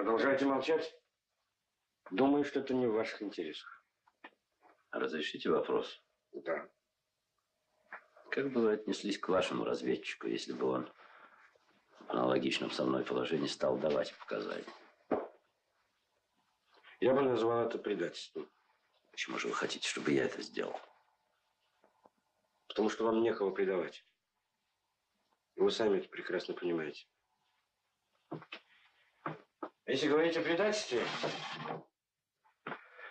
Продолжаете молчать? Думаю, что это не в ваших интересах. Разрешите вопрос? Да. Как бы вы отнеслись к вашему разведчику, если бы он в аналогичном со мной положении стал давать показания? Я бы назвал это предательством. Почему же вы хотите, чтобы я это сделал? Потому что вам некого предавать. Вы сами это прекрасно понимаете. Если говорить о предательстве,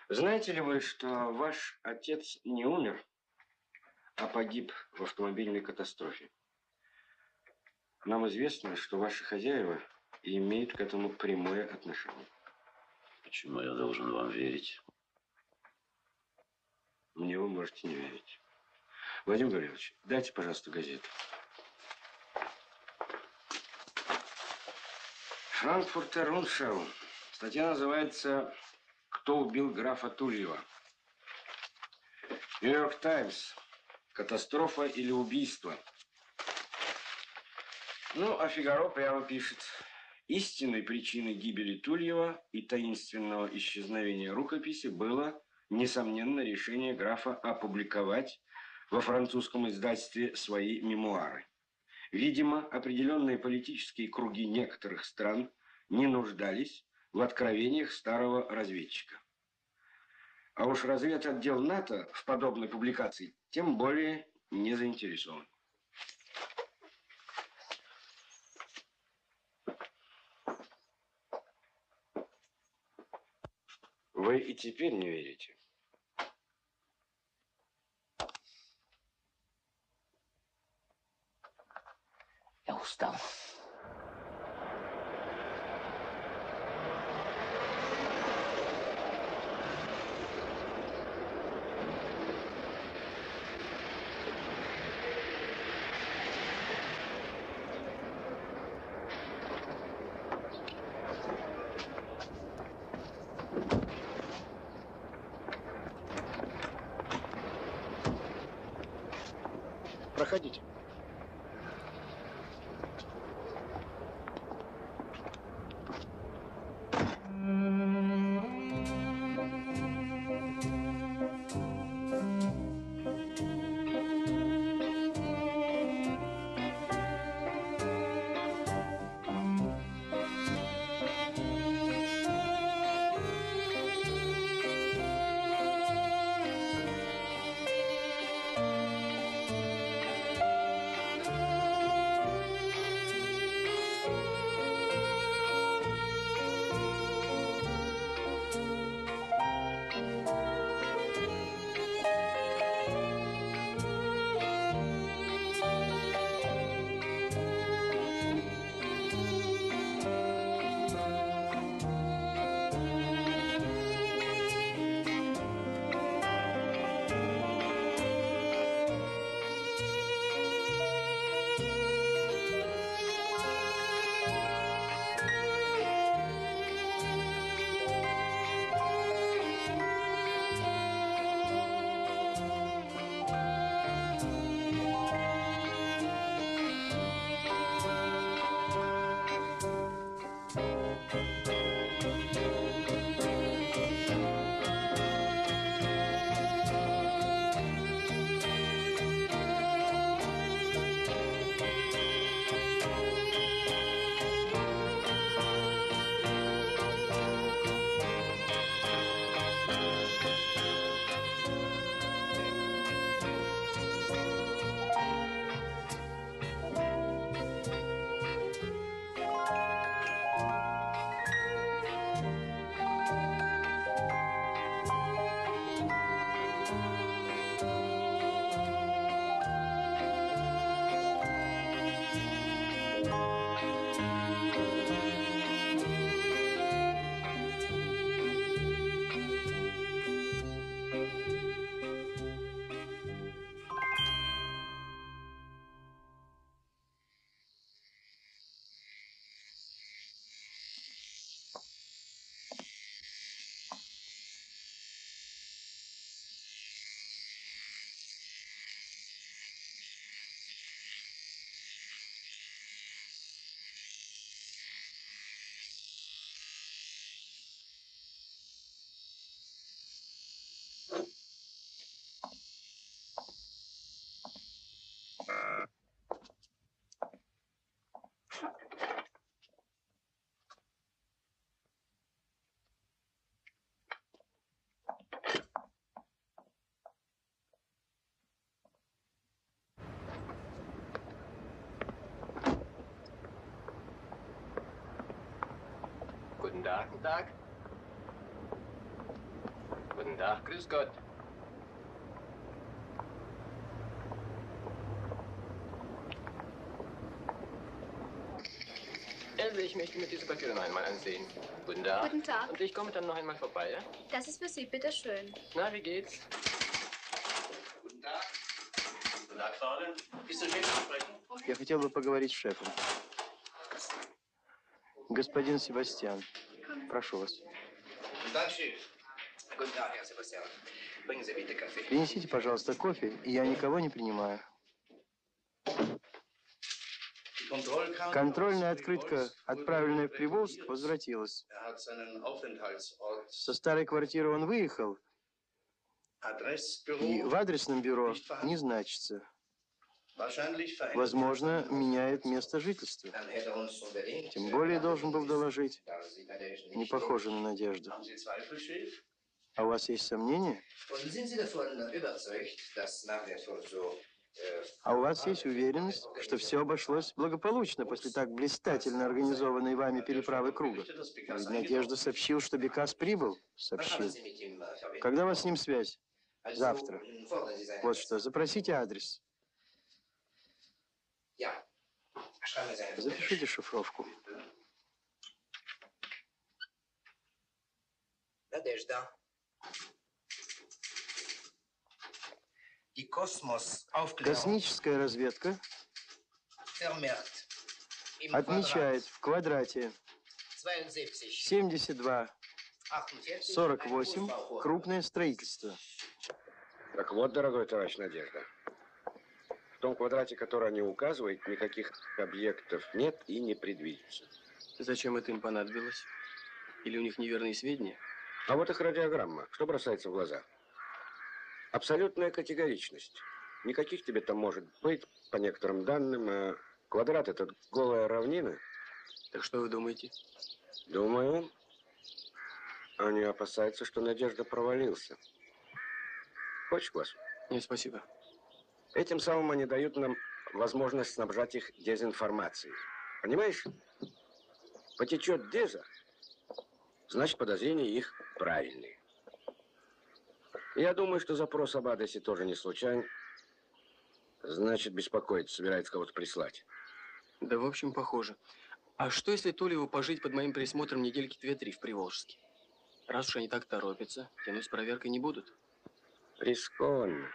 знаете ли вы, что ваш отец не умер, а погиб в автомобильной катастрофе? Нам известно, что ваши хозяева имеют к этому прямое отношение. Почему я должен вам верить? Мне вы можете не верить. Владимир Гаврилович, дайте, пожалуйста, газету. Франкфуртер Руншау. Статья называется «Кто убил графа Тульева?». Нью-Йорк Таймс. Катастрофа или убийство? Ну, а Фигаро прямо пишет. Истинной причиной гибели Тульева и таинственного исчезновения рукописи было, несомненно, решение графа опубликовать во французском издательстве свои мемуары. Видимо, определенные политические круги некоторых стран не нуждались в откровениях старого разведчика. А уж разведотдел НАТО в подобной публикации тем более не заинтересован. Вы и теперь не верите? Я устал. Проходите. Tag. Guten Tag. Guten Tag. Grüß Gott. Else, ich möchte mir diese Papiere noch einmal ansehen. Guten Tag. Guten Tag. Und ich komme dann noch einmal vorbei, ja? Das ist für Sie, bitteschön. Na, wie geht's? Guten Tag. Guten Tag, Frau Allen. Ist der Chef zu sprechen? Я хотел бы поговорить с шефом. Господин Себастьян, Прошу вас. Принесите, пожалуйста, кофе, и я никого не принимаю. Контрольная открытка, отправленная в Приволжск, возвратилась. Со старой квартиры он выехал, и в адресном бюро не значится. Возможно, er меняет место жительства. Er Тем более должен был доложить. Nicht Не похоже на надежду. А у вас есть сомнения? Äh, А у вас есть уверенность, что все обошлось благополучно после так блистательно организованной вами переправы круга? Ведь Надежда сообщил, что Бекас прибыл. Сообщил. Äh? Когда у вас с ним связь? Завтра. Вот что, запросите адрес. Ja. Schreiben Sie eine Запишите шифровку. Надежда. Die Kosmos-Aufklärung Космическая разведка отмечает в квадрате Quadrat 72, 72, 48, 48 ein Fußballchor. крупное строительство. Так вот, дорогой товарищ Надежда, в том квадрате, который они указывают, никаких объектов нет и не предвидится. Зачем это им понадобилось? Или у них неверные сведения? А вот их радиограмма. Что бросается в глаза? Абсолютная категоричность. Никаких тебе там может быть, по некоторым данным, а квадрат – это голая равнина. Так что вы думаете? Думаю, они опасаются, что Надежда провалился. Хочешь квас? Нет, спасибо. Этим самым они дают нам возможность снабжать их дезинформацией. Понимаешь? Потечет деза, значит, подозрения их правильные. Я думаю, что запрос об адресе тоже не случайен. Значит, беспокоится, собирается кого-то прислать. Да, в общем, похоже. А что, если Толеву пожить под моим присмотром недельки две-три в Приволжске? Раз уж они так торопятся, тянуть с проверкой не будут. Рискованно.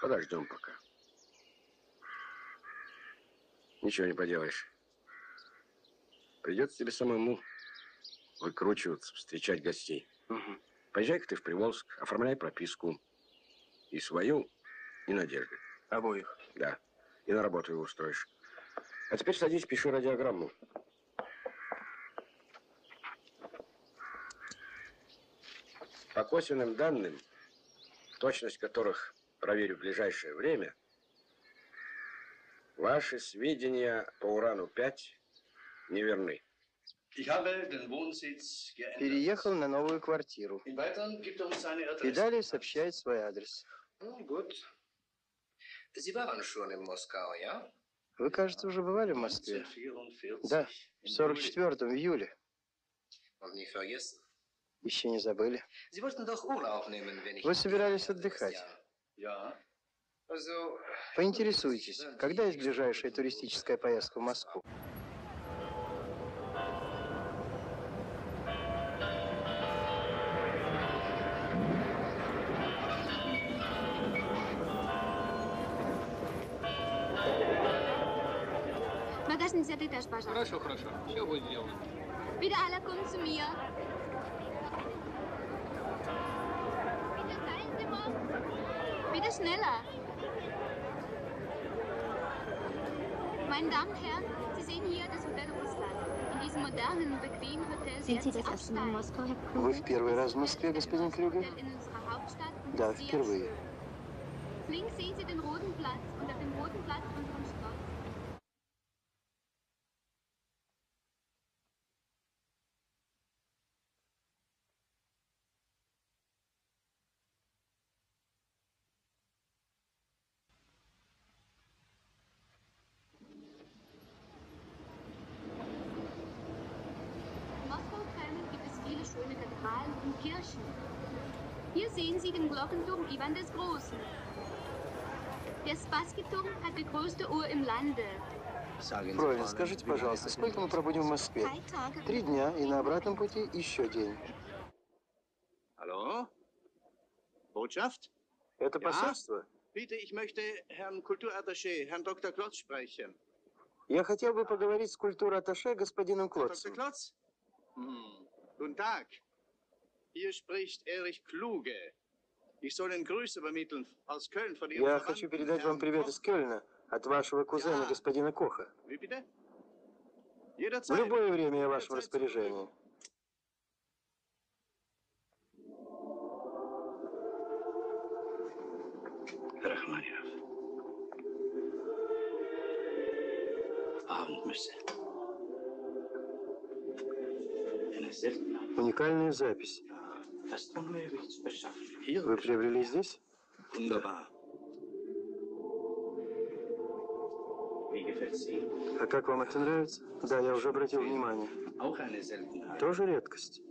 Подождем пока. Ничего не поделаешь. Придется тебе самому выкручиваться, встречать гостей. Мгм. Поезжай-ка ты в Приволжск, оформляй прописку. И свою, и Надежды. Обоих. Да. И на работу его устроишь. А теперь садись, пиши радиограмму. По косвенным данным, точность которых проверю в ближайшее время, ваши сведения по Урану-5 неверны. Переехал на новую квартиру. И далее сообщает свой адрес. Moskau, ja? Вы, кажется, уже бывали в Москве? 1944. Да, в Im 44-м, в июле. Еще не забыли. Вы собирались отдыхать. Поинтересуйтесь, когда есть ближайшая туристическая поездка в Москву? Магазин этот этаж, пожалуйста. Хорошо, хорошо. Все будет сделано. Bitte alle kommen schneller. Meine Damen und Herren, Sie sehen hier das Hotel Russland. In diesem modernen und bequemen Hotel Sind Sie werden das erste Mal in absteigen. Moskau, Herr Вы Kruse? в первый раз в Москве, господин Крюгер? Hotel in unserer Hauptstadt und Да, sehr впервые. schön. Links sehen Sie den Roten Platz Ivan des Großen. Der Spassky-Turm hat die größte Uhr im Lande. Фройлин, скажите, пожалуйста, сколько мы пробудем в Москве? Три дня, и на обратном пути еще день. Hallo? Botschaft? Это посольство? Bitte, ich möchte Herrn Kulturattaché, Herrn Dr. Klotz sprechen. Я хотел бы поговорить с культур-атташе господином Dr. Клотцем. Klotz? Hm. Guten Tag. Hier spricht Erich Kluge. Я хочу передать вам привет из Кёльна от вашего кузена, господина Коха. В любое время я в вашем распоряжении. Уникальная запись. Вы приобрели здесь? Ihnen? А как вам это нравится? Да, я уже обратил внимание. Тоже редкость.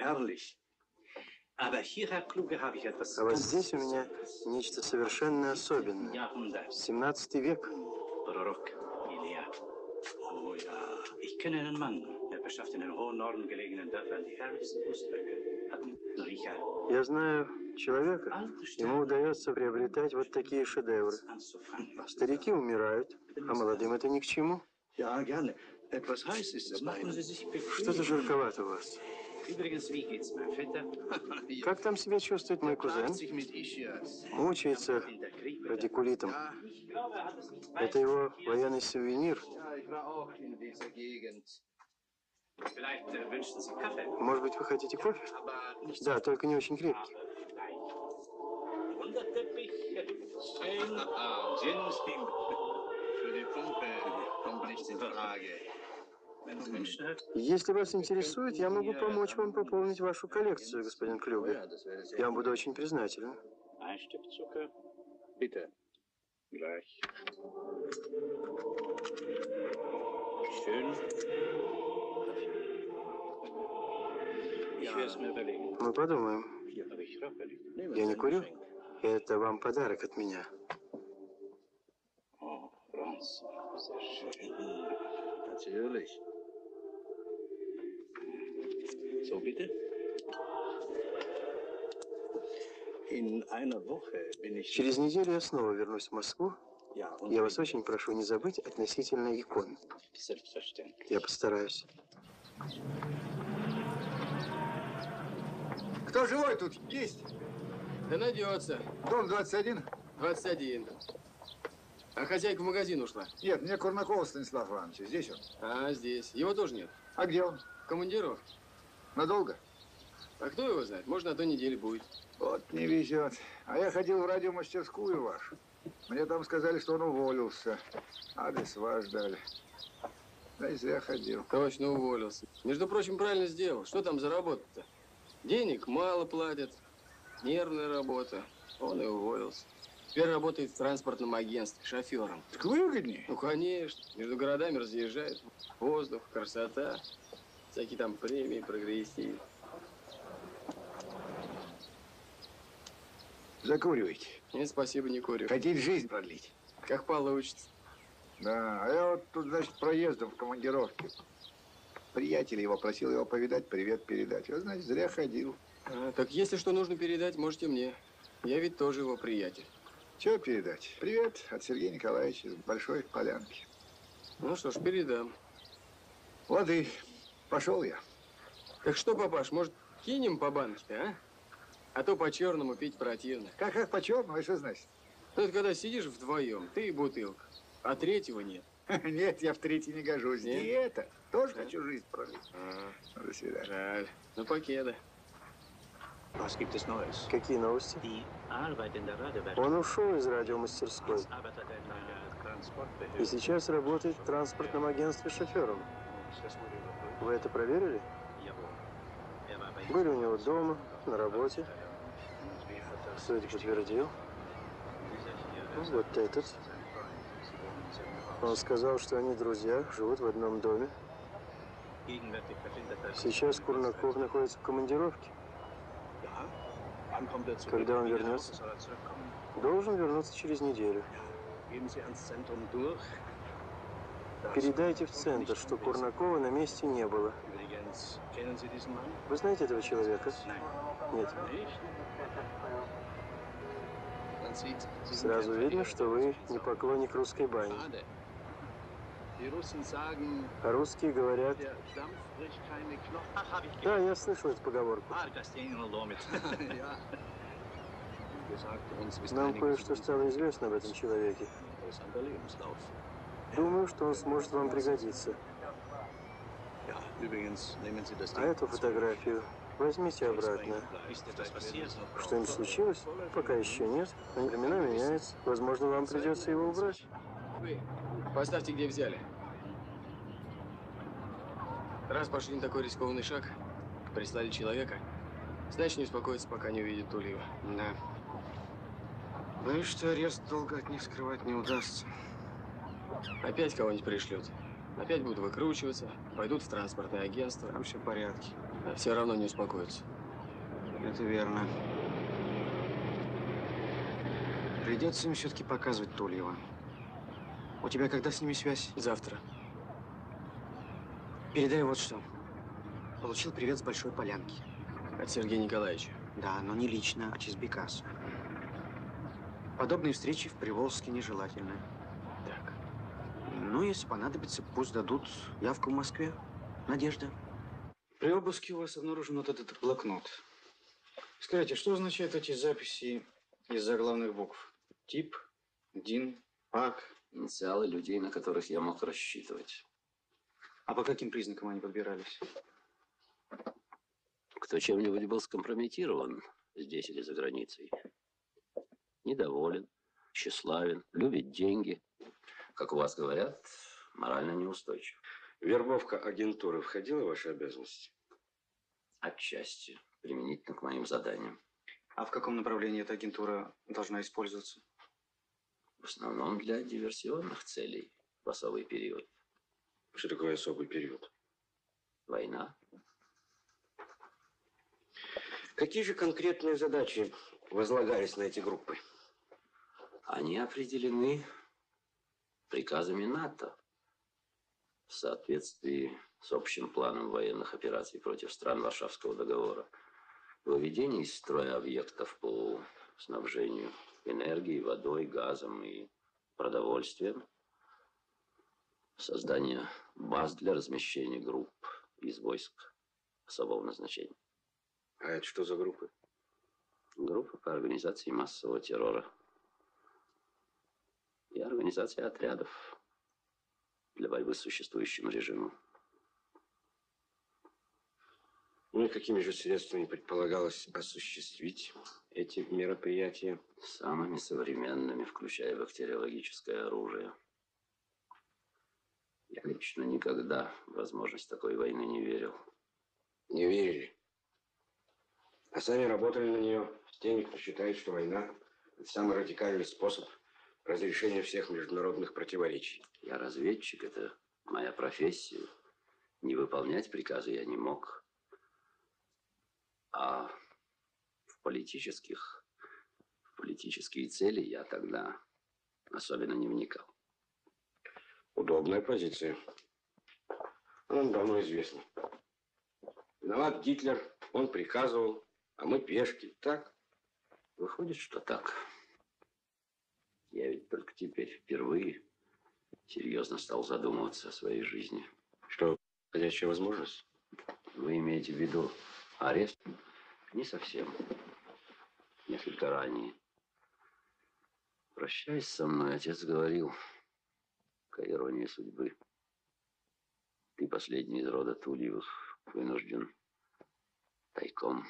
Herrlich. А вот здесь у меня нечто совершенно особенное. Jahrhundert. 17 век. Oh einen Mann, der beschafft in den hohen Norden gelegenen Dörfern die herrlichsten Kunstwerke. Hat. Я знаю человека, ему удается приобретать вот такие шедевры. Старики умирают, а молодым это ни к чему. Что-то жарковато у вас. Übrigens, wie geht's meinem Vetter? Как там себя чувствует мой кузен? Мучается радикулитом. Er Это его военный сувенир. äh. Может быть, вы хотите кофе? Да, только не очень крепкий. Schön. Gin stimmt. für die Pumpe kommt nicht in Frage. Wenn Sie wünschen, Herr Если вас интересует, я могу помочь вам пополнить вашу коллекцию, господин Клюге. Ja, das wäre sehr Я вам буду очень признателен. Мы подумаем. Я не курю. Это вам подарок от меня. Oh, Bronze. Sehr schön. Natürlich. So bitte? Через неделю я снова вернусь в Москву. Я вас очень прошу не забыть относительно икон. Я постараюсь. Кто живой тут? Есть. Да найдется. Дом 21? 21. А хозяйка в магазин ушла. Нет, мне Курнакова Станислав Иванович. Здесь он. А, здесь. Его тоже нет. А где он? В командировке. Надолго? А кто его знает? Может, на той неделе будет. Вот не везет. А я ходил в радиомастерскую вашу. Мне там сказали, что он уволился. Адрес ваш дали. Да и зря ходил. Точно уволился. Между прочим, правильно сделал. Что там за работа-то? Денег мало платят. Нервная работа. Он и уволился. Теперь работает в транспортном агентстве шофером. Так выгоднее. Ну, конечно. Между городами разъезжает. Воздух, красота. Всякие там премии, прогрессив. Закуривайте. Нет, спасибо, не курю. Хотите жизнь продлить? Как получится. Да, а я вот тут, значит, проездом в командировке. Приятель его просил его повидать, привет передать. Вот, значит, зря ходил. А, так если что нужно передать, можете мне. Я ведь тоже его приятель. Чего передать? Привет от Сергея Николаевича из Большой Полянки. Ну что ж, передам. Лады, пошел я. Так что, папаш, может, кинем по банке, а? А то по-черному пить противно. Как, как, по черному, что значит? Ну, это когда сидишь вдвоем, ты и бутылка, а третьего нет. Нет, я в третий не гожусь. Нет? Не это. Тоже Да? хочу жизнь пролить. А, Ну, До свидания. жаль. Ну, покеда. Какие новости? Он ушел из радиомастерской и сейчас работает в транспортном агентстве шофером. Вы это проверили? Были у него дома, на работе. Это подтвердил? Ну, Вот этот. Он сказал, что они друзья, живут в одном доме. Сейчас Курнаков находится в командировке. Когда он вернется? Должен вернуться через неделю. Передайте в центр, что Курнакова на месте не было. Вы знаете этого человека? Нет. Сразу видно, что вы не поклонник русской бани. А русские говорят... Да, я слышал эту поговорку. Ah, Нам кое-что стало известно об этом человеке. Думаю, что он сможет вам пригодиться. А эту фотографию возьмите обратно. Что-нибудь случилось? Пока еще нет. Но времена меняются. Возможно, вам придется его убрать. Поставьте, где взяли. Раз пошли на такой рискованный шаг, прислали человека, значит, не успокоится, пока не увидит Тульева. Да. Боюсь, что арест долго от них скрывать не удастся. Опять кого-нибудь пришлют. Опять будут выкручиваться, пойдут в транспортное агентство. Там все в порядке. А все равно не успокоятся. Это верно. Придется им все-таки показывать Тульева. У тебя когда с ними связь? Завтра. Передай вот что. Получил привет с Большой Полянки. От Сергея Николаевича. Да, но не лично, а через Бекасу. Подобные встречи в Приволжске нежелательны. Ну, если понадобится, пусть дадут явку в Москве. Надежда. При обыске у вас обнаружен вот этот блокнот. Скажите, что означают эти записи из заглавных букв? Тип, ДИН, ПАК. Инициалы людей, на которых я мог рассчитывать. А по каким признакам они подбирались? Кто чем-нибудь был скомпрометирован здесь или за границей. Недоволен, тщеславен, любит деньги. Как у вас говорят, морально неустойчив. Вербовка агентуры входила в ваши обязанности? Отчасти, применительно к моим заданиям. А в каком направлении эта агентура должна использоваться? В основном для диверсионных целей в особый период. Что такое особый период? Война. Какие же конкретные задачи возлагались на эти группы? Они определены приказами НАТО в соответствии с общим планом военных операций против стран Варшавского договора. Выведение из строя объектов по снабжению энергией, водой, газом и продовольствием. Создание баз для размещения групп из войск особого назначения. А это что за группы? Группа по организации массового террора. И организация отрядов для борьбы с существующим режимом. Ну и какими же средствами предполагалось осуществить эти мероприятия? Самыми современными, включая бактериологическое оружие. Я лично никогда в возможность такой войны не верил. Не верили. А сами работали на нее с теми, кто считает, что война – это самый радикальный способ разрешения всех международных противоречий. Я разведчик, это моя профессия. Не выполнять приказы я не мог. А в политических, в политические цели я тогда особенно не вникал. Удобная позиция. Нам давно известно. Виноват Гитлер, он приказывал, а мы пешки, так? Выходит, что так. Я ведь только теперь впервые серьезно стал задумываться о своей жизни. Что, ходячая возможность? Вы имеете в виду арест? Не совсем. Несколько ранее. Прощаясь со мной, отец говорил, к иронии судьбы, ты последний из рода Тульевых вынужден тайком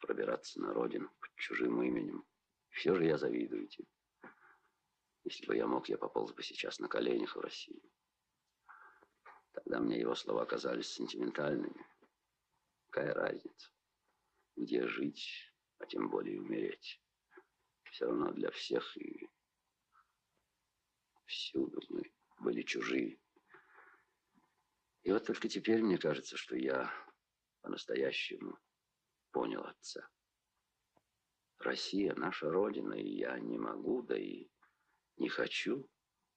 пробираться на родину под чужим именем. Все же я завидую тебе. Если бы я мог, я пополз бы сейчас на коленях в Россию. Тогда мне его слова казались сентиментальными. Какая разница? Где жить, а тем более умереть? Все равно для всех и всюду мы были чужие. И вот только теперь мне кажется, что я по-настоящему понял отца. Россия наша родина, и я не могу, да и не хочу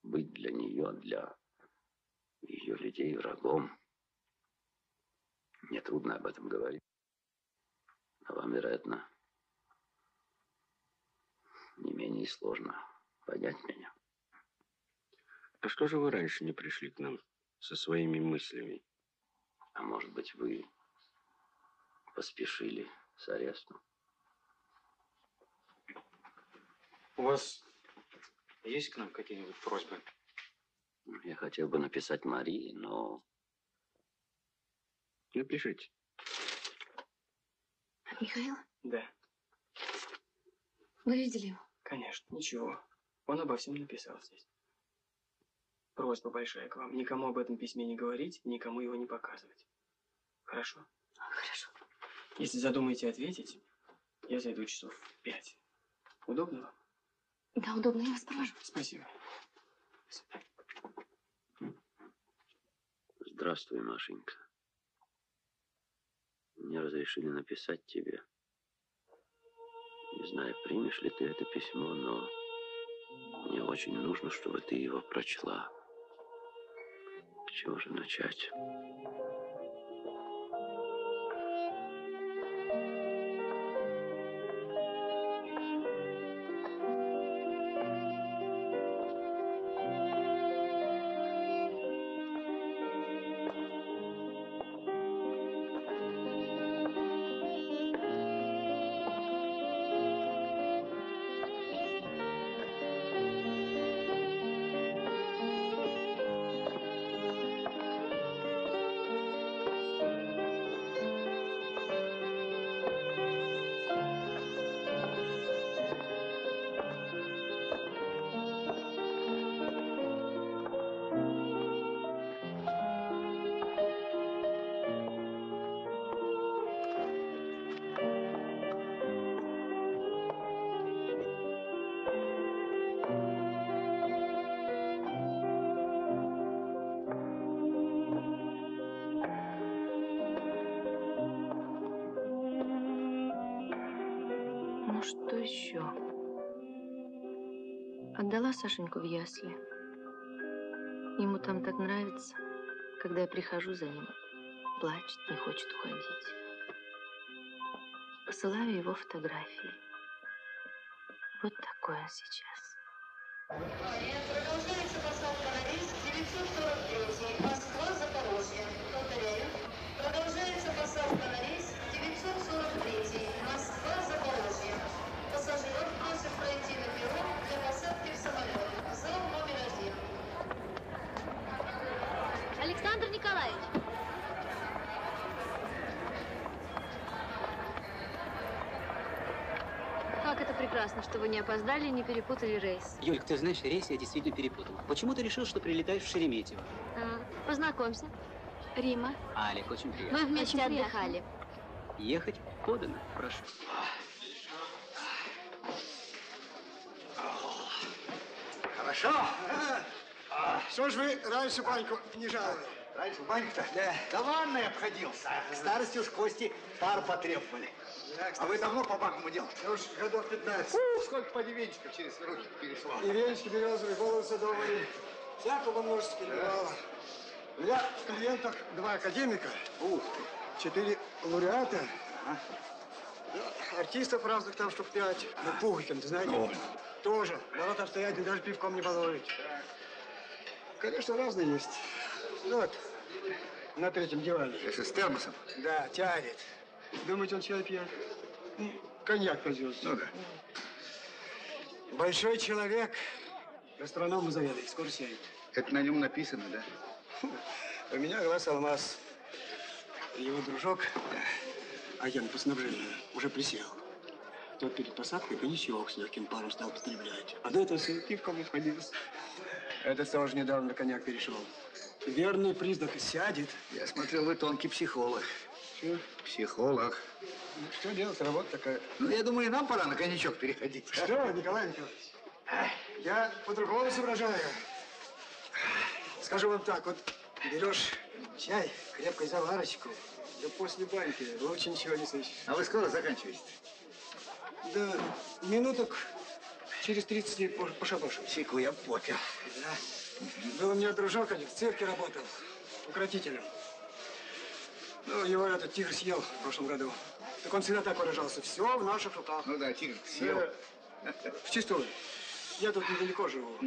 быть для нее, для ее людей врагом. Мне трудно об этом говорить. А вам, вероятно, не менее сложно понять меня. А что же вы раньше не пришли к нам со своими мыслями? А может быть, вы поспешили с арестом? У вас есть к нам какие-нибудь просьбы? Я хотел бы написать Марии, но Напишите. Михаил, Да, вы видели его? Конечно, ничего. Он обо всем написал здесь. Просьба большая к вам. Никому об этом письме не говорить, никому его не показывать. Хорошо? Хорошо. Если задумаете ответить, я зайду часов в пять. Удобно вам? Да, удобно, я вас провожу. Спасибо. Здравствуй, Машенька. Мне разрешили написать тебе. Не знаю, примешь ли ты это письмо, но мне очень нужно, чтобы ты его прочла. С чего же начать? Сашеньку в ясли. Ему там так нравится, когда я прихожу за ним. Плачет, не хочет уходить. Посылаю его фотографии. Вот такой он сейчас. Продолжается посадка на рейс 943 Николаевич. Как это прекрасно, что вы не опоздали и не перепутали рейс. Юлька, ты знаешь, рейс я действительно перепутал. Почему ты решил, что прилетаешь в Шереметьево? А, познакомься. Рима. Алик, очень приятно. Мы вместе Очень приятно. отдыхали. Ехать подано, прошу. Хорошо. А, Что ж вы раньше баньку не жаловали? Раньше в баньку-то? Да. Да ванной обходился. К старости уж кости пар потребовали. А вы давно по банкам делаете? Да уж годов 15. Фу, сколько подивенчиков через руки перешло. И венчики березовые, головы садовые. Всякого множество перебывало. У меня в клиентах два академика, Ух четыре лауреата. Да, Артистов разных там штук пять. Ну, Пухикин, ты знаете? Ну. Тоже. Народ обстоятельный, даже пивком не балует. Конечно, разные есть. Ну Вот, на третьем диване. Если с термосом? Да, тянет. Думаете, он чай пьет? Ну, Коньяк повез. Ну да. Большой человек. Гастроному заведует, скоро сядет. Это на нем написано, да? У меня глаз алмаз. Его дружок, агент по снабжению, уже присел. Тот перед посадкой коньячок с легким паром стал потреблять. А до этого с пивком обходился. Этот тоже недавно на коньяк перешел. Верный признак сядет. Я смотрел, вы тонкий психолог. Что? Психолог. Ну, Что делать, работа такая. Ну, я думаю, и нам пора на коньячок переходить. Что, Николай Николаевич? Я по-другому соображаю. скажу вам так, вот берешь чай, крепкую заварочку, да после баньки лучше ничего не сыщешь. А вы скоро заканчиваете? Да, минуток через 30 по, по шабашу. Чайку я попил. Да. Был у меня дружок один, в цирке работал, укротителем. Ну, его этот тигр съел в прошлом году. Так он всегда так выражался. Все в наших руках. Ну да, тигр съел. Да. Вчистую. Я тут недалеко живу.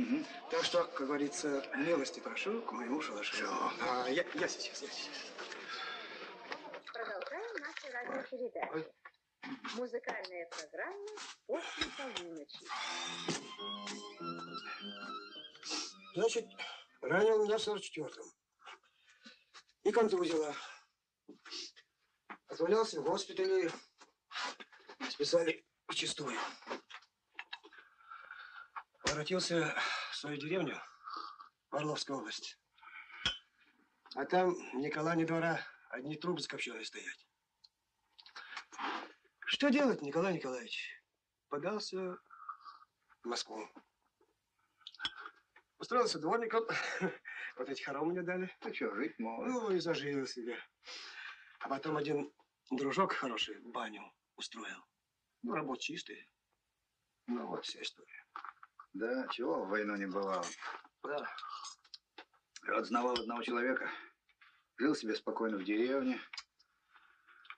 Так что, как говорится, милости прошу к моему шалашу. А, я, я сейчас, я сейчас. Продолжаем нашу радиопередачу. Музыкальная программа после полуночи. Значит, ранил меня в 44-м. И контузило. Отвалялся в госпитале. Списали вчистую. Воротился в свою деревню, в Орловскую область. А там ни кола, ни двора, одни трубы с копченой стоять. Что делать, Николай Николаевич? Подался в Москву. Устроился дворником. Вот эти хоромы мне дали. Ну что, жить можно. Ну, и зажил себе. А потом один дружок хороший баню устроил. Ну, работа чистая. Ну, вот вся история. Да, чего в войну не бывало. Да. Вот знавал одного человека. Жил себе спокойно в деревне.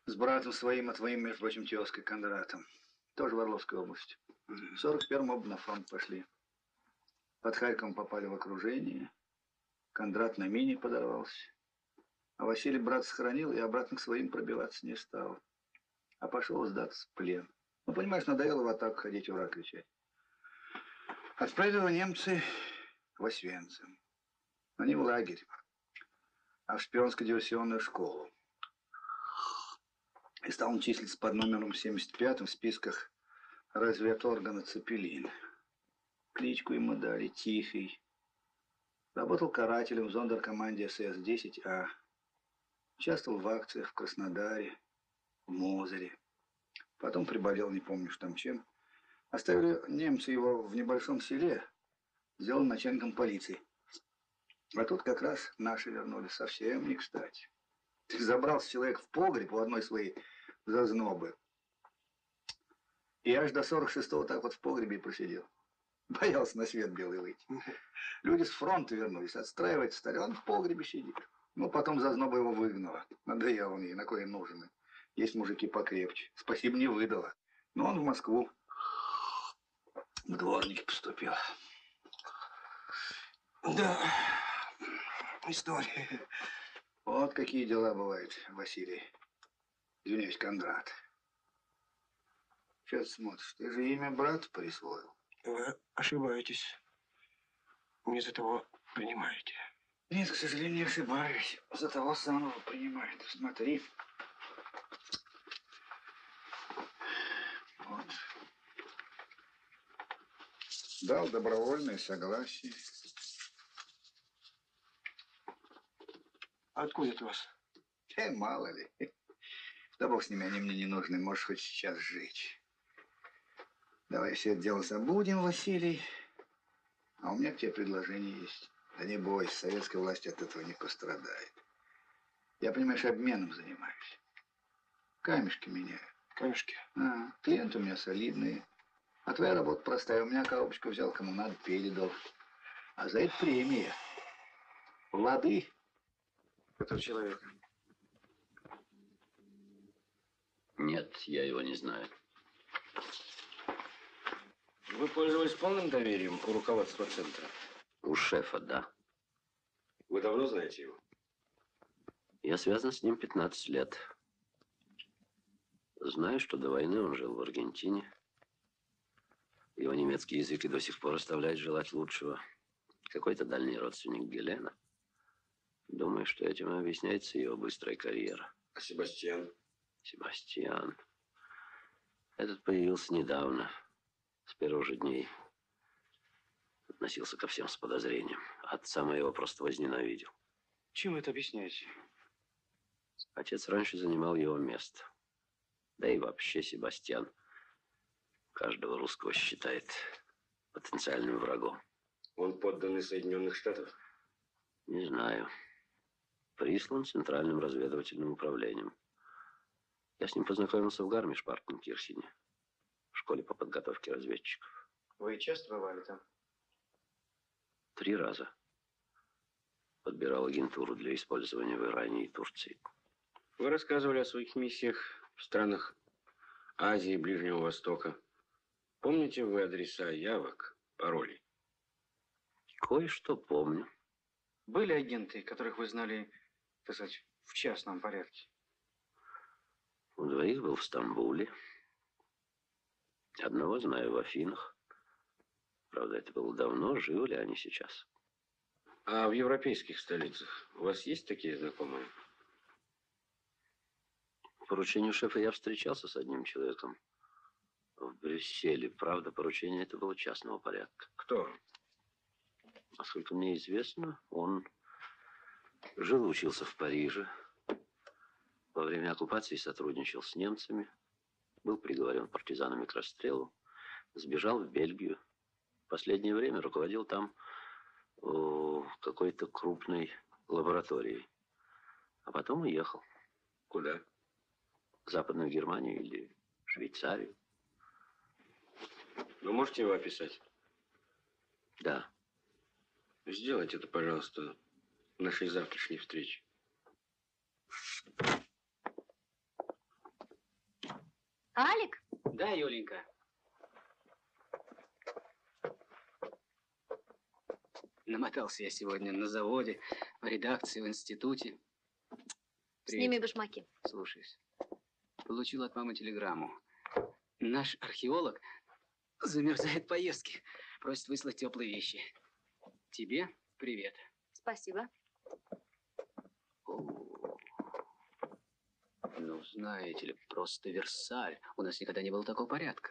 С братом своим, а твоим, между прочим, тезкой Кондратом. Тоже в Орловской области. В 41-м оба на фронт пошли. Под Харьковом попали в окружение. Кондрат на мине подорвался. А Василий брат сохранил и обратно к своим пробиваться не стал. А пошел сдаться в плен. Ну, понимаешь, надоело в атаку ходить, ура кричать. Отправили его немцы в Освенцим. Они в лагерь. А в шпионско-диверсионную школу. И стал он числиться под номером 75 в списках разведоргана Цепелин. Кличку ему дали Тихий. Работал карателем в зондеркоманде СС-10А. Участвовал в акциях в Краснодаре, в Мозере. Потом приболел, не помню, что там чем. Оставили немцы его в небольшом селе, сделал начальником полиции. А тут как раз наши вернулись совсем не кстати. Забрался человек в погреб у одной своей зазнобы. И аж до 46-го так вот в погребе и просидел. Боялся на свет белый выйти. Люди с фронта вернулись, отстраивать стали, он в погребе сидит. Ну, потом зазноба его выгнала. Надоел он ей, на кое нужен. Есть мужики покрепче. Спасибо, не выдала. Но он в Москву в дворники поступил. Да, история. Вот какие дела бывают, Василий. Извиняюсь, Кондрат. Ты смотришь? Ты же имя брата присвоил. Вы ошибаетесь. Не за того принимаете. Нет, к сожалению, ошибаюсь. За того самого принимает. Смотри. Вот. Дал добровольное согласие. Откуда это у вас? Э, мало ли. Да бог с ними, они мне не нужны. Можешь хоть сейчас сжечь. Давай все это дело забудем, Василий. А у меня к тебе предложение есть. Да не бойся, советская власть от этого не пострадает. Я, понимаешь, обменом занимаюсь. Камешки меняю. Камешки? А, клиенты у меня солидные. А твоя работа простая. У меня коробочку взял, кому надо, передал. А за это премия. Влады этого человека. Нет, я его не знаю. Вы пользовались полным доверием у руководства центра? У шефа, да. Вы давно знаете его? Я связан с ним 15 лет. Знаю, что до войны он жил в Аргентине. Его немецкий язык и до сих пор оставляет желать лучшего. Какой-то дальний родственник Гелена. Думаю, что этим и объясняется его быстрая карьера. А Себастьян? Себастьян. Этот появился недавно, с первых же дней. Относился ко всем с подозрением. Отца моего просто возненавидел. Чем вы это объясняете? Отец раньше занимал его место. Да и вообще Себастьян каждого русского считает потенциальным врагом. Он подданный Соединенных Штатов? Не знаю. Прислан Центральным разведывательным управлением. Я с ним познакомился в Гармиш-Паркенкирхене, в школе по подготовке разведчиков. Вы часто бывали там? Три раза. Подбирал агентуру для использования в Иране и Турции. Вы рассказывали о своих миссиях в странах Азии и Ближнего Востока. Помните вы адреса явок, паролей? Кое-что помню. Были агенты, которых вы знали, так сказать, в частном порядке? У двоих был в Стамбуле. Одного знаю в Афинах. Правда, это было давно, живы ли они сейчас? А в европейских столицах у вас есть такие знакомые? По поручению шефа я встречался с одним человеком в Брюсселе. Правда, поручение это было частного порядка. Кто? Насколько мне известно, он жил и учился в Париже. Во время оккупации сотрудничал с немцами. Был приговорен партизанами к расстрелу. Сбежал в Бельгию. В последнее время руководил там какой-то крупной лабораторией. А потом уехал. Куда? В Западную Германию или Швейцарию. Вы можете его описать? Да. Сделайте это, пожалуйста, нашей завтрашней встречи. Алик? Да, Юленька. Намотался я сегодня на заводе, в редакции, в институте. Сними башмаки. Слушаюсь. Получил от мамы телеграмму. Наш археолог замерзает поездки. Просит выслать теплые вещи. Тебе привет. Спасибо. Ну, знаете ли, просто Версаль. У нас никогда не было такого порядка.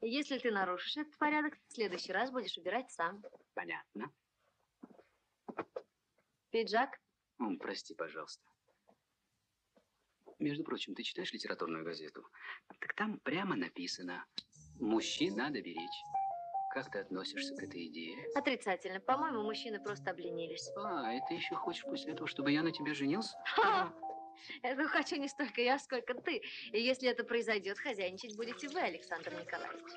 Если ты нарушишь этот порядок, в следующий раз будешь убирать сам. Понятно. Пиджак? М, прости, пожалуйста. Между прочим, ты читаешь литературную газету? Так там прямо написано «Мужчин надо беречь». Как ты относишься к этой идее? Отрицательно. По-моему, мужчины просто обленились. А, и ты еще хочешь после этого, чтобы я на тебя женился? Ха! Этого хочу не столько я, сколько ты. И если это произойдет, хозяйничать будете вы, Александр Николаевич.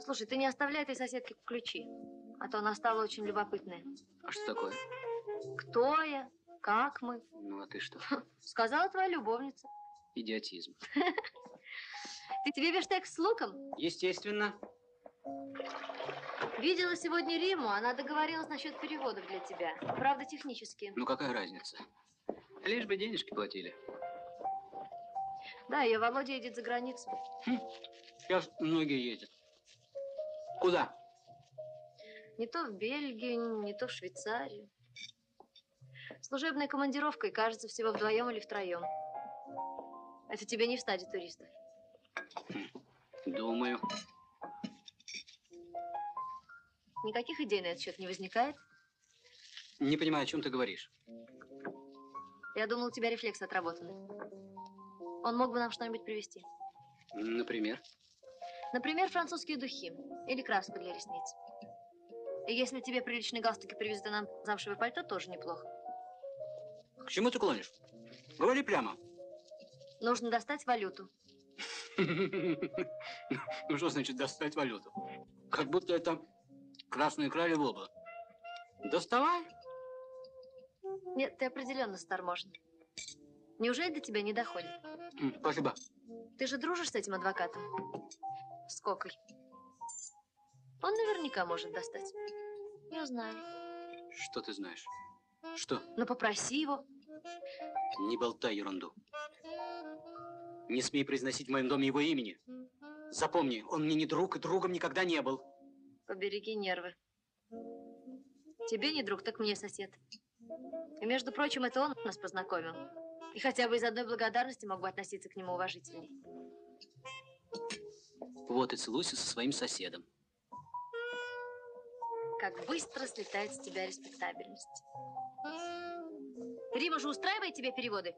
Слушай, ты не оставляй этой соседке ключи, а то она стала очень любопытная. А что такое? Кто я? Как мы? Ну, а ты что? Сказала твоя любовница. Идиотизм. Ты тебе бифштекс с луком? Естественно. Видела сегодня Риму, она договорилась насчет переводов для тебя. Правда, технически. Ну, какая разница? Лишь бы денежки платили. Да, ее Володя едет за границу. Сейчас многие ездят. Куда? Не то в Бельгию, не то в Швейцарию. Служебной командировкой, кажется, всего вдвоем или втроем. Это тебе не в стадии туристов. Думаю. Никаких идей на этот счет не возникает? Не понимаю, о чем ты говоришь. Я думал, у тебя рефлекс отработанный. Он мог бы нам что-нибудь привезти. Например? Например, французские духи или краску для ресниц. И если тебе приличные галстуки привезут, и нам замшевое пальто, тоже неплохо. К чему ты клонишь? Говори прямо. Нужно достать валюту. Ну, что значит достать валюту? Как будто это красная икра или воба. Доставай. Нет, ты определенно старможен. Неужели до тебя не доходит? Спасибо. Ты же дружишь с этим адвокатом? С Кокой. Он наверняка может достать. Я знаю. Что ты знаешь? Что? Ну, попроси его. Не болтай ерунду. Не смей произносить в моем доме его имени. Запомни, он мне не друг и другом никогда не был. Побереги нервы. Тебе не друг, так мне сосед. И, между прочим, это он нас познакомил. И хотя бы из одной благодарности мог бы относиться к нему уважительней. Вот и целуйся со своим соседом. Как быстро слетает с тебя респектабельность. Рима же устраивает тебе переводы?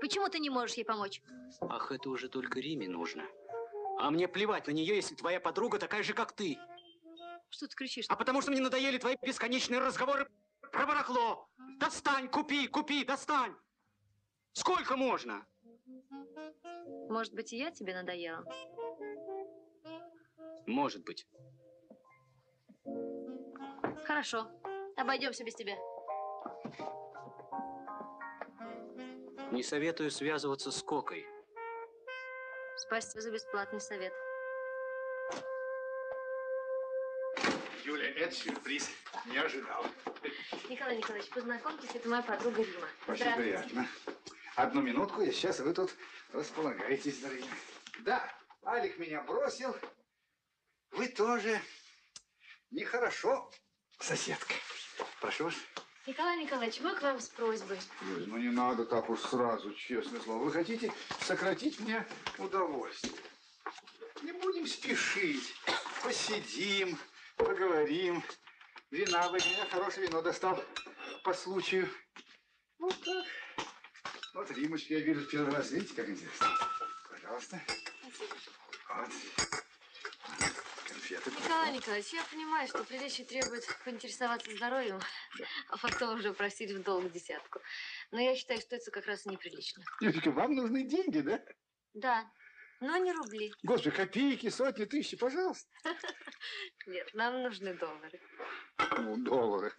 Почему ты не можешь ей помочь? Ах, это уже только Риме нужно. А мне плевать на нее, если твоя подруга такая же, как ты. Что ты кричишь? А потому что мне надоели твои бесконечные разговоры про барахло. Достань, купи, купи, достань. Сколько можно? Может быть, и я тебе надоела? Может быть. Хорошо. Обойдемся без тебя. Не советую связываться с Кокой. Спасибо за бесплатный совет. Это сюрприз. Не ожидал. Николай Николаевич, познакомьтесь, это моя подруга Рима. Очень приятно. Одну минутку, я сейчас вы тут располагаетесь, дорогие. Да, Алик меня бросил. Вы тоже нехорошо, соседка. Прошу вас. Николай Николаевич, мы к вам с просьбой. Юль, ну не надо так уж сразу, честное слово. Вы хотите сократить мне удовольствие? Не будем спешить. Посидим, поговорим. Вина вы меня хорошее вино достал по случаю. Вот так. Вот Римочка, я вижу первый раз. Видите, как интересно? Пожалуйста. Вот. Конфеты. Николай Николаевич, я понимаю, что приличие требует поинтересоваться здоровьем, а потом уже просить в долг десятку. Но я считаю, что это как раз и неприлично. Юлечка, вам нужны деньги, да? Да, но не рубли. Господи, копейки, сотни, тысячи, пожалуйста. Нет, нам нужны доллары. Ну, доллары.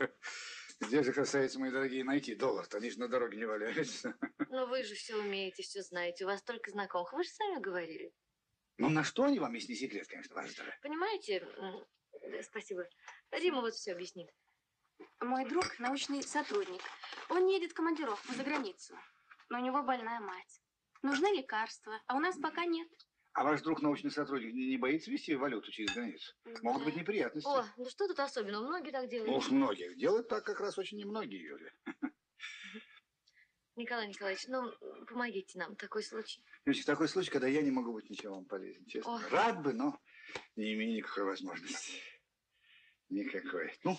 Где же, красавицы мои дорогие, найти доллар-то? Они же на дороге не валяются. Но вы же все умеете, все знаете. У вас столько знакомых. Вы же сами говорили. Ну, на что они вам, если не секрет, конечно, ваше здоровье? Понимаете? Спасибо. Рима вот все объяснит. Мой друг – научный сотрудник. Он едет в командировку за границу. Но у него больная мать. Нужны лекарства, а у нас пока нет. А ваш друг научный сотрудник не боится вести валюту через границу? Могут быть неприятности. О, ну что тут особенного? Многие так делают. Ну, уж многих. Делают так как раз очень немногие, Юля. Николай Николаевич, ну, помогите нам. Такой случай. Юлечка, такой случай, когда я не могу быть ничем вам полезен, честно. Ой. Рад бы, но не имею никакой возможности. Никакой. Ну,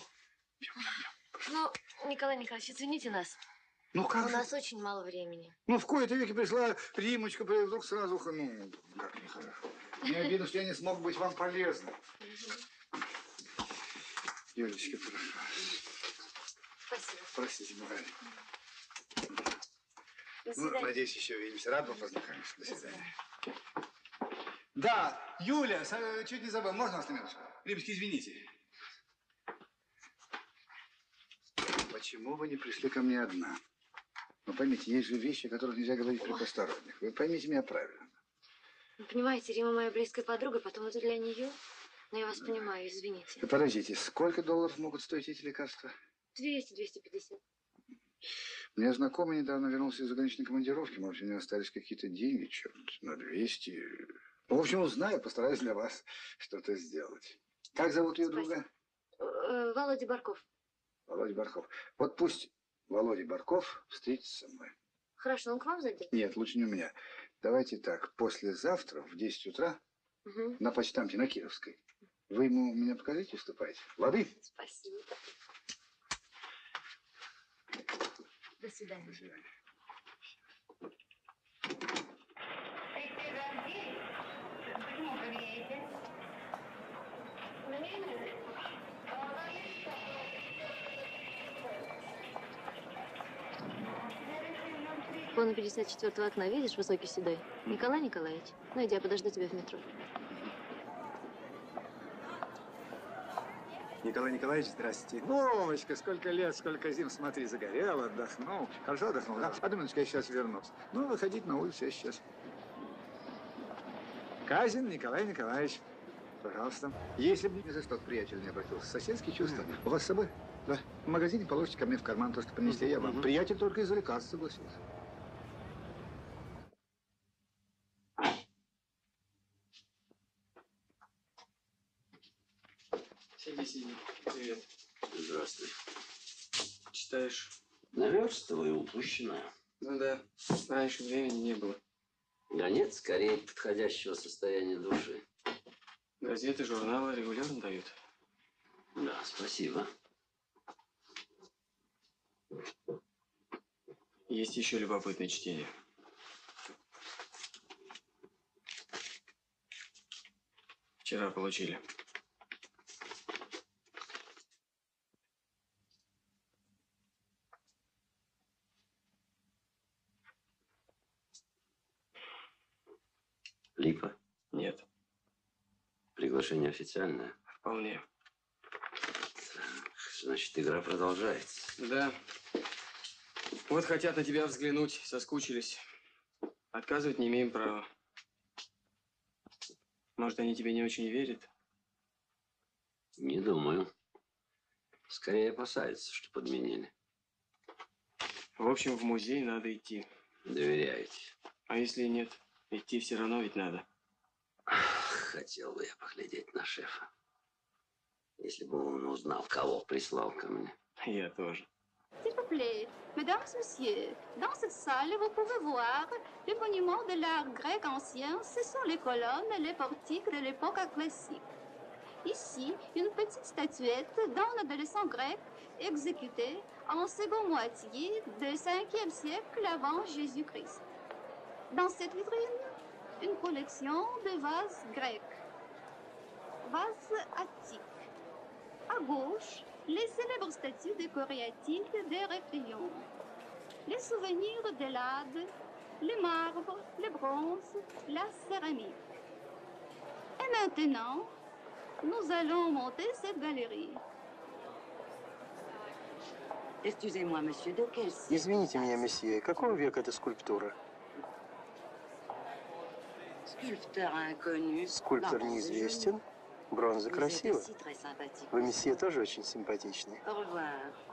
Ну, Николай Николаевич, извините нас. Ну, как У же? нас очень мало времени. ну в кои-то веки пришла Римочка, вдруг сразу, ну, как нехорошо. Мне обидно, что я не смог быть вам полезным. Юлечка, прошу. Спасибо. Простите, Михаил. До Ну, свидания. надеюсь, еще увидимся. Рад был познакомиться. До свидания. Да, Юля, с- э, чуть не забыл. Можно вас на минутку? Римский, извините. Почему вы не пришли ко мне одна? Ну, поймите, есть же вещи, о которых нельзя говорить при посторонних. Вы поймите меня правильно. Вы понимаете, Рима моя близкая подруга, потом это для нее. Но я вас понимаю, извините. Вы Подождите, сколько долларов могут стоить эти лекарства? 200-250. Мне знакомый недавно вернулся из заграничной командировки. Может, у него остались какие-то деньги, черт, на 200. Ну, в общем, узнаю, постараюсь для вас что-то сделать. Как зовут ее друга? Э, Володя Барков. Володя Барков. Вот пусть Володя Барков встретится со мной. Хорошо, он к вам зайдет? Нет, лучше не у меня. Давайте так, послезавтра в 10 утра Угу. на почтамте на Кировской. Вы ему меня покажите, уступаете? Лады? Спасибо. До свидания. До свидания. Вон у 54 окна, видишь, высокий седой? Николай Николаевич. Ну иди, я подожду тебя в метро. Николай Николаевич, здравствуйте. Вовочка, сколько лет, сколько зим, смотри, загорел, отдохнул. Хорошо отдохнул, да? Одну минуточку, я сейчас вернусь. Ну, выходить на улицу я сейчас. Казин Николай Николаевич, пожалуйста. Если бы ни за что к приятелю не обратился, соседские чувства. У вас с собой? Да. В магазине положите ко мне в карман то, что принесли я вам. Приятель только из-за лекарств согласился. Сиди, сиди. Привет. Здравствуй. Читаешь? Наверстываю упущенное. Ну да. Раньше времени не было. Да нет, скорее подходящего состояния души. Газеты, журналы регулярно дают. Да, спасибо. Есть еще любопытное чтение. Вчера получили. Липа? Нет. Приглашение официальное? Вполне. Значит, игра продолжается. Да. Вот хотят на тебя взглянуть, соскучились. Отказывать не имеем права. Может, они тебе не очень верят? Не думаю. Скорее опасаются, что подменили. В общем, в музей надо идти. Доверяете? А если нет? Идти все равно ведь надо. Хотел бы я поглядеть на шефа. Если бы он узнал, кого прислал ко мне. Я тоже. S'il vous plaît, mesdames, messieurs, dans cette salle, vous pouvez voir les monuments de l'art grec ancien. Ce sont les colonnes et les portiques de l'époque classique. Ici, une petite statuette d'un adolescent grec exécuté en seconde moitié du 5e siècle avant Jésus-Christ. Dans cette vitrine, une collection de vases grecs. Vases attiques. À gauche, les célèbres statues de choréatiques d'Héraclion. Les souvenirs de l'Ade, le marbre, le bronze, la céramique. Et maintenant, nous allons monter cette galerie. Excusez-moi, monsieur, de quel siècle Извините меня, месье, какого века эта скульптура? Скульптор неизвестен, бронза красива. Вы, месье, тоже очень симпатичный.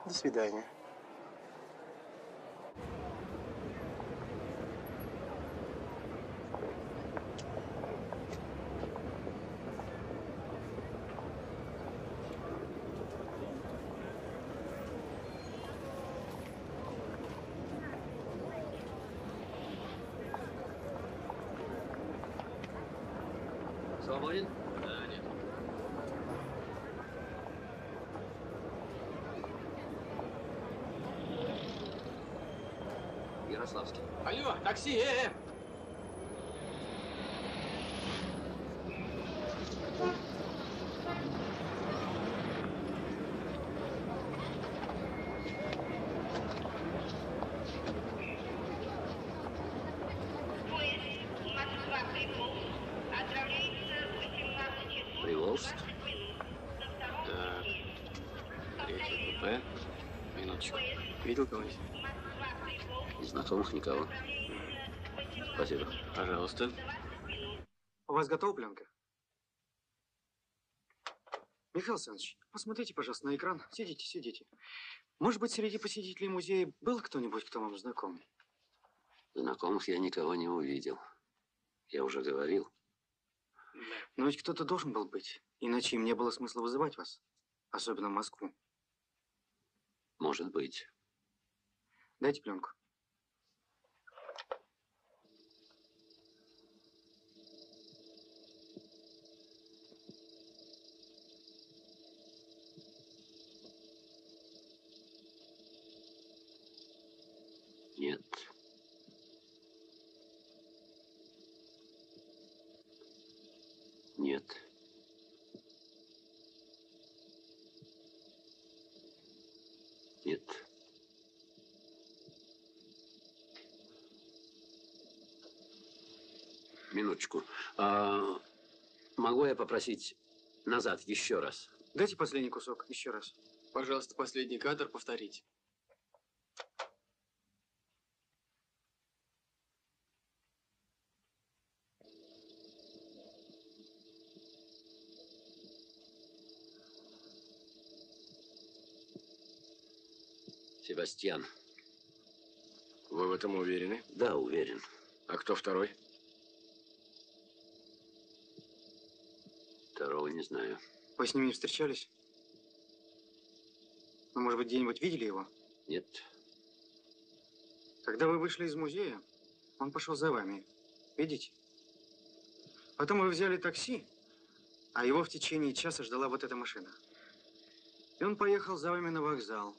До свидания. Свободен? Да, нет. Ярославский. Алло, такси, э, э! Приволжск? Так. Третий купе. Минуточку. Видел кого-нибудь? Знакомых никого. Спасибо. Пожалуйста. У вас готова пленка? Михаил Александрович, посмотрите, пожалуйста, на экран. Сидите, сидите. Может быть, среди посетителей музея был кто-нибудь, кто вам знаком? Знакомых я никого не увидел. Я уже говорил. Но ведь кто-то должен был быть, иначе им не было смысла вызывать вас. Особенно в Москву. Может быть. Дайте пленку. Нет. Нет. Нет. Минуточку. А, могу я попросить назад еще раз? Дайте последний кусок еще раз. Пожалуйста, последний кадр повторите. Себастьян. Вы в этом уверены? Да, уверен. А кто второй? Второго не знаю. Вы с ним не встречались? Ну, может быть, где-нибудь видели его? Нет. Когда вы вышли из музея, он пошел за вами. Видите? Потом вы взяли такси, а его в течение часа ждала вот эта машина. И он поехал за вами на вокзал.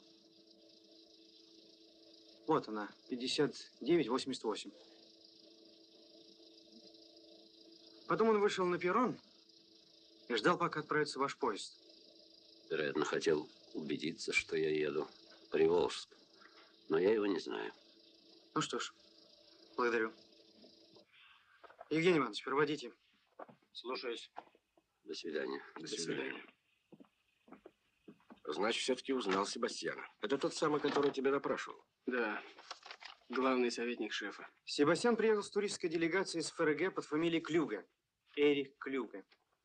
Вот она, 5988. Потом он вышел на перрон и ждал, пока отправится ваш поезд. Вероятно, хотел убедиться, что я еду в Приволжск. Но я его не знаю. Ну что ж, благодарю. Евгений Иванович, проводите. Слушаюсь. До свидания. До свидания. Значит, все-таки узнал Себастьяна. Это тот самый, который тебя допрашивал? Да. Главный советник шефа. Себастьян приехал с туристской делегацией из ФРГ под фамилией Клюга. Эрик Клюга.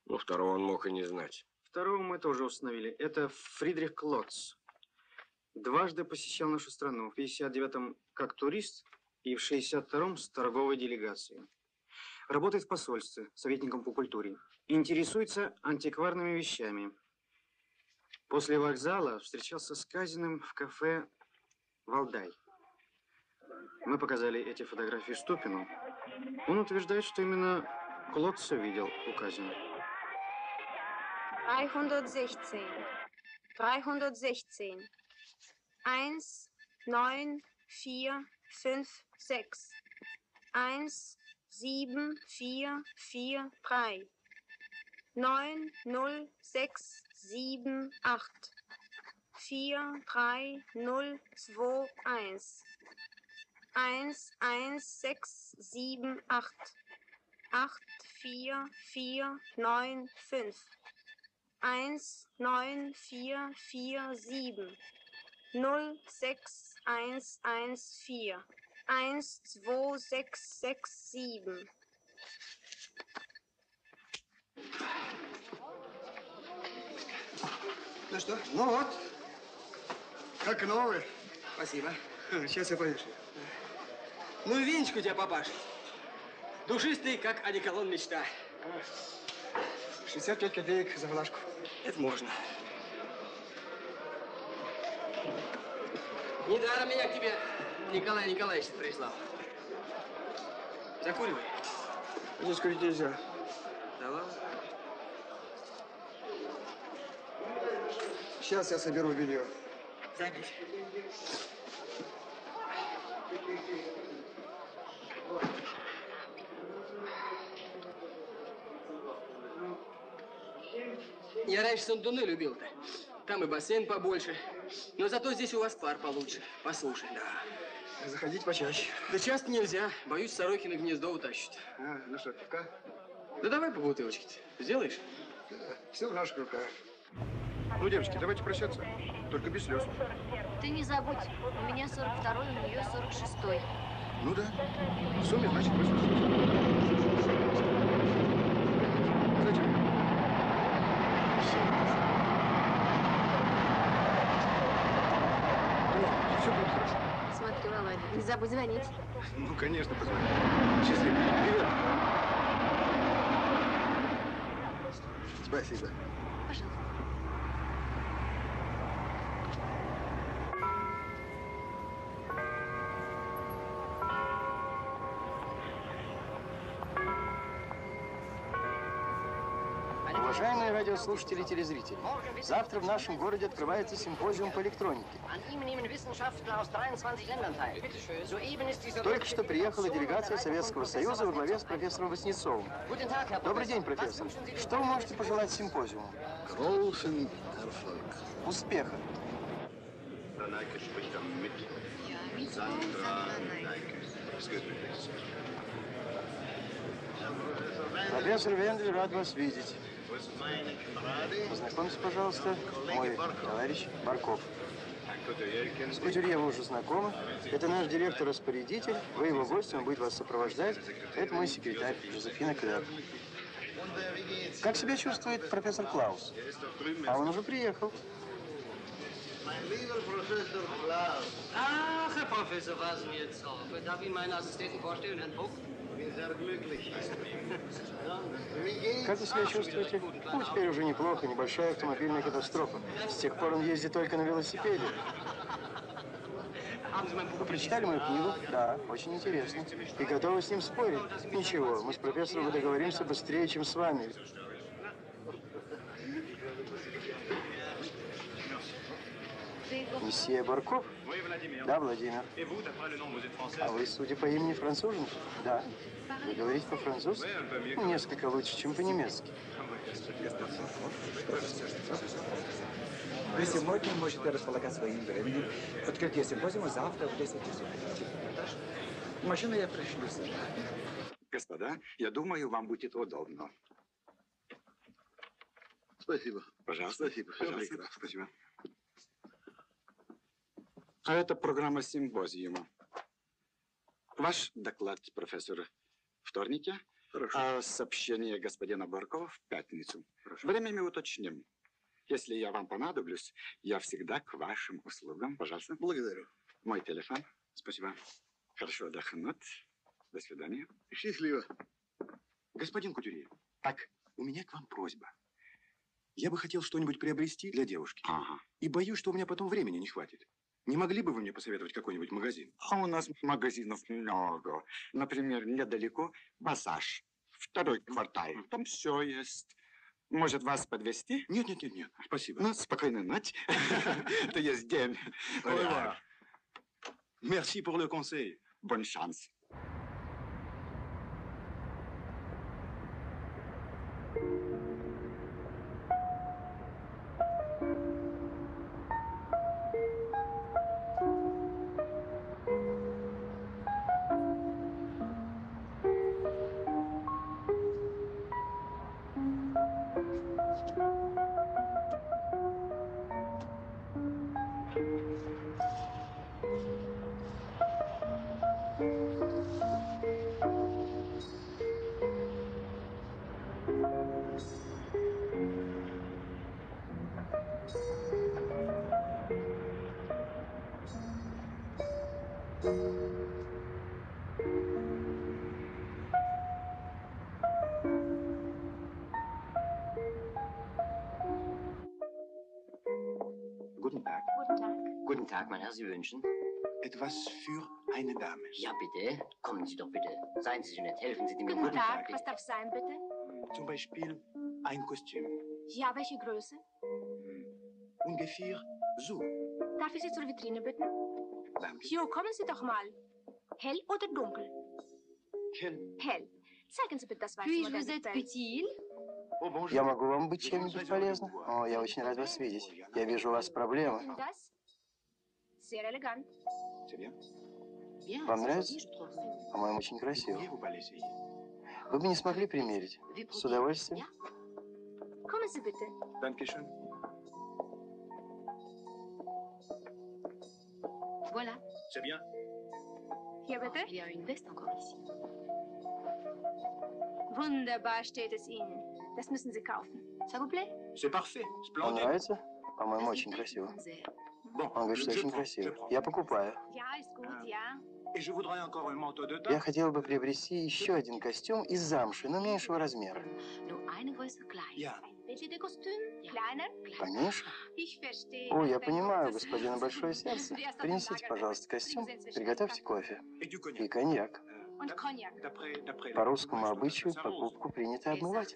Ну, второго он мог и не знать. Второго мы тоже установили. Это Фридрих Клотц. Дважды посещал нашу страну. В 59-м как турист и в 62-м с торговой делегацией. Работает в посольстве, советником по культуре. Интересуется антикварными вещами. После вокзала встречался с Казиным в кафе «Валдай». Мы показали эти фотографии Ступину. Он утверждает, что именно Клотца видел у Казина. 316. 316. 1, 9, 4, 5, 6. 1, 7, 4, 4, 3. 9, 0, 6, 7, 8. 4, 3, 0, 2, 1. 1, 1, 6, 7, 8. 8, 4, 4, 9, 5. 1, 9, 4, 4, 7. 0, 6, 1, 1, 4. 1, 2, 6, 6, 7. Ну что? Ну вот. Как новый. Спасибо. Сейчас я повешу. Ну и венчик у тебя, папаша. Душистый, как одеколон мечта. 65 копеек за флажку. Это можно. Недаром меня к тебе Николай Николаевич прислал. Закуривай. Здесь курить нельзя. Да ладно. Сейчас я соберу белье. Запись. Я раньше Сандуны любил-то. Там и бассейн побольше. Но зато здесь у вас пар получше. Послушай, да. Заходить почаще. Да часто нельзя. Боюсь, сороки на гнездо утащат. А, ну что, пивка? Да давай по бутылочке -то. Сделаешь? Все в наших руках. Ну, девочки, давайте прощаться. Только без слез. Ты не забудь, у меня 42 у нее 46 -й. Ну да. В сумме, значит, 86. Зачем? Все будет хорошо. Смотри, Володя, не забудь звонить. Ну, конечно, позвони. Счастливо. Привет. Спасибо. Пожалуйста. Радиослушатели и телезрители, завтра в нашем городе открывается симпозиум по электронике. Только что приехала делегация Советского Союза во главе с профессором Васнецовым. Добрый день, профессор. Что вы можете пожелать симпозиуму? Großen Erfolg. Успеха. Spricht am mit. Sandra. Профессор Вендель, рад вас видеть. Познакомьтесь, пожалуйста, мой товарищ Барков. С Кутюрье вы уже знакомы. Это наш директор-распорядитель. Вы его гость, он будет вас сопровождать. Это мой секретарь, Жозефина Клер. Как себя чувствует профессор Клаус? А он уже приехал. Ach, Herr Professor Wasnietzow. Darf ich meinen Assistenten vorstellen, Herrn Vogt? Как вы себя чувствуете? Ну, теперь уже неплохо. Небольшая автомобильная катастрофа. С тех пор он ездит только на велосипеде. Вы прочитали мою книгу? Да, очень интересно. И готовы с ним спорить? Ничего, мы с профессором договоримся быстрее, чем с вами. Месье Барков? Да, Владимир. А вы, судя по имени, француженка? Да. Вы говорите по-французски? Ну, Несколько лучше, чем по-немецки. Вы сегодня можете располагать своим временем. Открытие симпозиума завтра в 10 часов. Машину я пришлю сюда. Господа, я думаю, вам будет удобно. Спасибо. Пожалуйста. Спасибо. Пожалуйста. прекрасно. Спасибо. А это программа симпозиума. Ваш доклад, профессор, вторнике, Хорошо. а сообщение господина Баркова в пятницу. Время мы уточним. Если я вам понадоблюсь, я всегда к вашим услугам. Пожалуйста. Благодарю. Мой телефон. Спасибо. Хорошо отдохнуть. До свидания. Счастливо. Господин Кутюрье, так, у меня к вам просьба. Я бы хотел что-нибудь приобрести для девушки. Ага. И боюсь, что у меня потом времени не хватит. Не могли бы вы мне посоветовать какой-нибудь магазин? А у нас магазинов много. Например, недалеко Массаж. Второй квартал. Там все есть. Может, вас подвести? Нет, нет, нет, нет. Спасибо. Ну, спокойной ночи. Это есть день. Merci pour le conseil. Bonne chance. Tag, mein Herr, Sie wünschen? Etwas für eine Dame. Ja, bitte. Kommen Sie doch bitte. Seien Sie so nett, helfen Sie mir. Guten Tag. Was darf sein, bitte? Zum Beispiel ein Kostüm. Ja, welche Größe? Ungefähr so. Darf ich Sie zur Vitrine bitten? Danke. Jo, kommen Sie doch mal. Hell oder dunkel? Hell. Hell. Zeigen Sie bitte das weiße Puis-je Modell vous être Fell. utile Я могу вам быть чем-нибудь полезным? О, я очень рад вас видеть. Я вижу у вас проблемы. Das? Sehr elegant. C'est bien. Bien, Вам нравится? По-моему, очень красиво. Вы бы не смогли примерить? С удовольствием. Kommen Sie bitte. Dankeschön. Voilà. C'est bien. Hier bitte. Il y a une veste encore ici. Wunderbar steht es Ihnen. Das müssen Sie kaufen. Ça vous plaît C'est parfait. Вам нравится? По-моему, очень красиво. Он говорит, что очень prends. Я покупаю. Я хотел бы приобрести еще один костюм из замши, но меньшего размера. Поменьше? О, я понимаю, господина. Большое Сердце. Принесите, пожалуйста, костюм, приготовьте кофе и коньяк. По русскому обычаю покупку принято обмывать.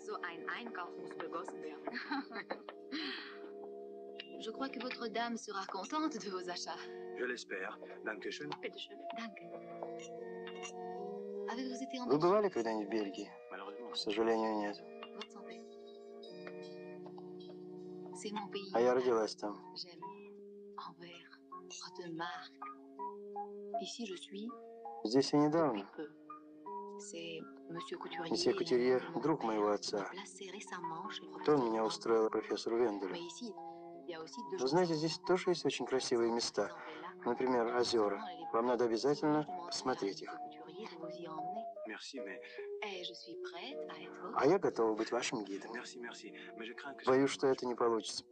Je crois que votre dame sera contente de vos achats. Je l'espère. Dankeschön. Bitte schön. Danke. Avez-vous été en Вы бывали когда-нибудь в Бельгии? Malheureusement. К сожалению, нет. Votre santé. C'est mon pays. А я родилась там. J'aime Anvers, Rotemark. Ici, je suis Здесь я недавно. peu. C'est Monsieur Couturier. Месье Кутюрье, друг моего отца. Placé récemment chez le То professeur меня устроил профессору Венделю. Mais ici, Вы знаете, здесь тоже есть очень красивые места. Например, озера. Вам надо обязательно посмотреть их. Être votre А я готова быть вашим гидом. Боюсь, что это не получится.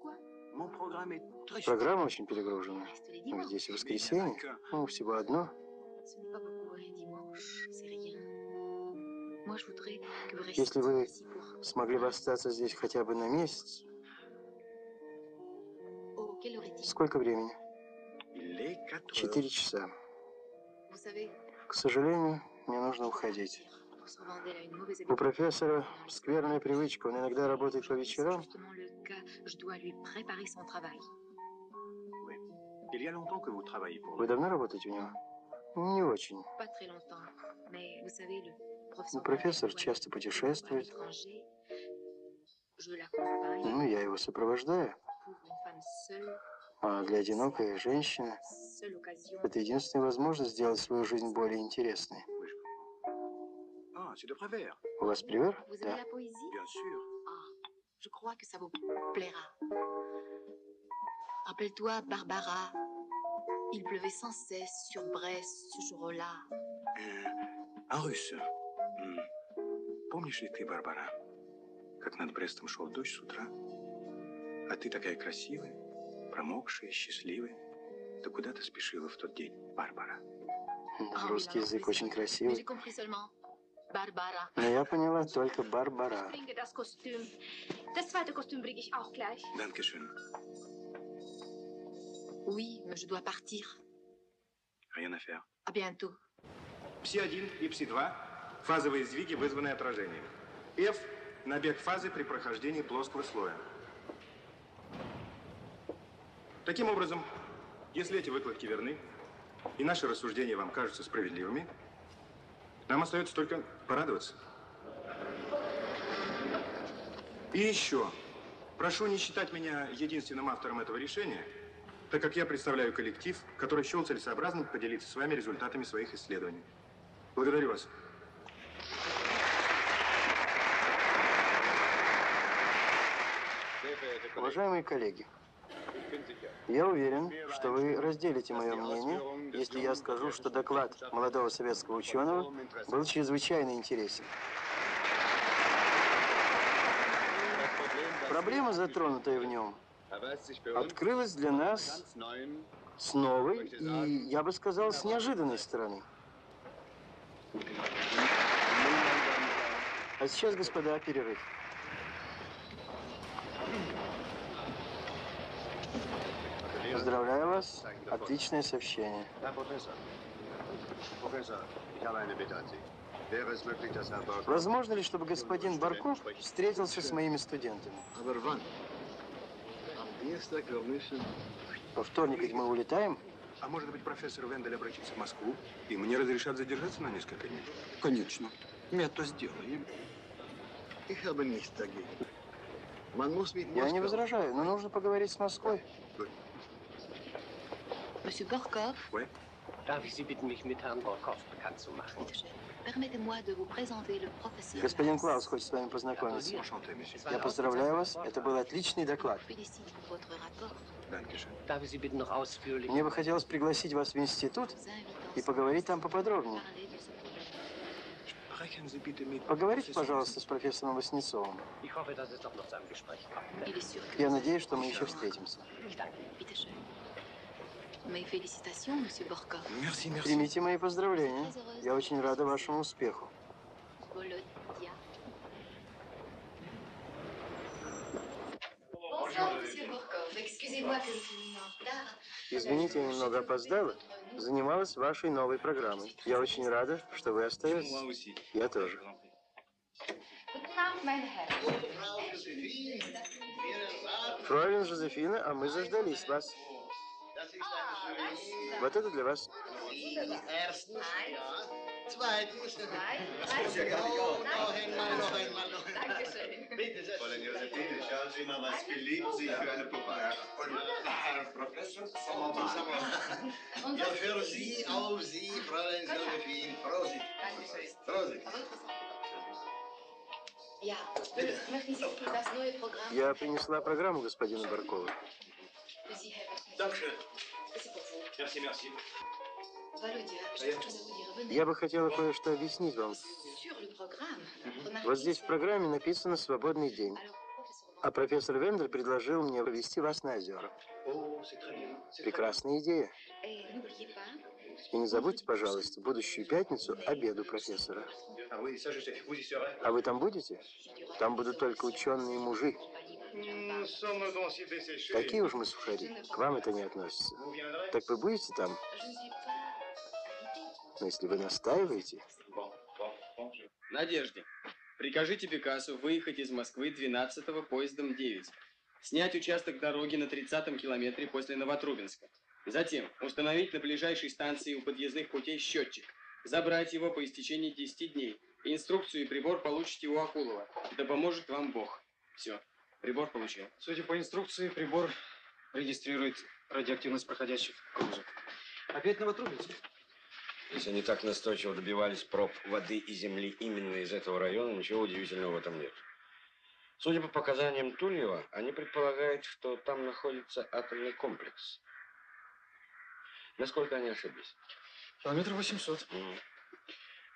Программа очень перегружена. dimanches. Здесь воскресенье. Ну, всего одно. Restiez Если вы смогли бы остаться здесь хотя бы на месяц, сколько времени? Il est 4 Четыре часа. К сожалению, мне нужно уходить. У профессора скверная привычка. Он иногда работает по вечерам. Вы давно работаете у него? Не очень. Ну, professeur... профессор часто путешествует. Ну, я его сопровождаю. А для одинокой женщины это единственная возможность сделать свою жизнь более интересной. Ah. У вас привер? Bien sûr. Je crois que ça vous plaira. Rappelle-toi, Barbara. Il pleuvait sans cesse sur Brest ce jour-là. А руsse. М. Помнишь ли ты, Барбара, как над Брестом шел дождь с утра? А ты такая красивая, промокшая, счастливая. Ты куда ты спешила в тот день, Барбара? Русский язык очень красивый. Но я поняла только Барбара. Dankeschön. Oui, mais je dois partir. Rien à faire. À bientôt. Пси-1 и Пси-2 – фазовые сдвиги, вызванные отражением. F – набег фазы при прохождении плоского слоя. Таким образом, если эти выкладки верны, и наши рассуждения вам кажутся справедливыми, нам остается только порадоваться. И еще, прошу не считать меня единственным автором этого решения, так как я представляю коллектив, который счел целесообразным поделиться с вами результатами своих исследований. Благодарю вас. Уважаемые коллеги, я уверен, что вы разделите мое мнение, если я скажу, что доклад молодого советского ученого был чрезвычайно интересен. Проблема, затронутая в нем, открылась для нас с новой и, я бы сказал, с неожиданной стороны. А сейчас, господа, перерыв. Поздравляю вас. Отличное сообщение. Возможно ли, чтобы господин Барков встретился с моими студентами? Во вторник ведь мы улетаем. А может быть, профессор Вендель обратится в Москву, и мне разрешат задержаться на несколько дней? Конечно. Мы это сделаем. Я не возражаю, но нужно поговорить с Москвой. Monsieur Borkov, Darf ich Sie bitten, mich mit Herrn Borkow bekannt zu machen? permettez-moi de vous présenter le professeur. Господин Клаус хочет с вами познакомиться. Я поздравляю вас. Это был отличный доклад. Мне бы хотелось пригласить вас в институт и поговорить там поподробнее. Bitte Поговорите, пожалуйста, с профессором Васнецовым. Я надеюсь, что мы еще встретимся. Bitte schön. Monsieur Borkov. Примите мои поздравления. Я очень рада вашему успеху. Извините, я немного опоздала. Занималась вашей новой программой. Я очень рада, что вы остаетесь. Я тоже. Фройлен Жозефина, а мы заждались вас. Вот это для вас. Erstens, ja. Zweitens. Das ja gar nicht auf. Noch einmal, noch einmal, noch einmal. Bitte sehr. Fräulein Josephine, schauen Sie mal, was beliebt sich für eine Puppe. Und Herr Professor Samama. Ja, für Sie, auf Sie, Fräulein Josephine. Prosit. Prosit. Ja, möchten Sie das neue Programm Я принесла программу господину Баркову. Merci, merci. Venez. Я бы хотела кое-что объяснить вам. Вот здесь в программе написано «Свободный день». А профессор Вендель предложил мне повести вас на озера. Прекрасная идея. Pas, И не забудьте, пожалуйста, будущую пятницу обеду профессора. Ah. А вы там будете? Там будут только ученые мужи. Такие уж мы сухари. К вам это не относится. Так вы будете там? Но если вы настаиваете... Надежде, прикажите Пикассу выехать из Москвы 12-го поездом 9. Снять участок дороги на 30-м километре после Новотрубинска. Затем установить на ближайшей станции у подъездных путей счетчик. Забрать его по истечении 10 дней. Инструкцию и прибор получите у Акулова. Да поможет вам Бог. Все, прибор получил. Судя по инструкции, прибор регистрирует радиоактивность проходящих грузов. Опять Новотрубинск? Если они так настойчиво добивались проб воды и земли именно из этого района, ничего удивительного в этом нет. Судя по показаниям Тульева, они предполагают, что там находится атомный комплекс. Насколько они ошиблись? Километр 800.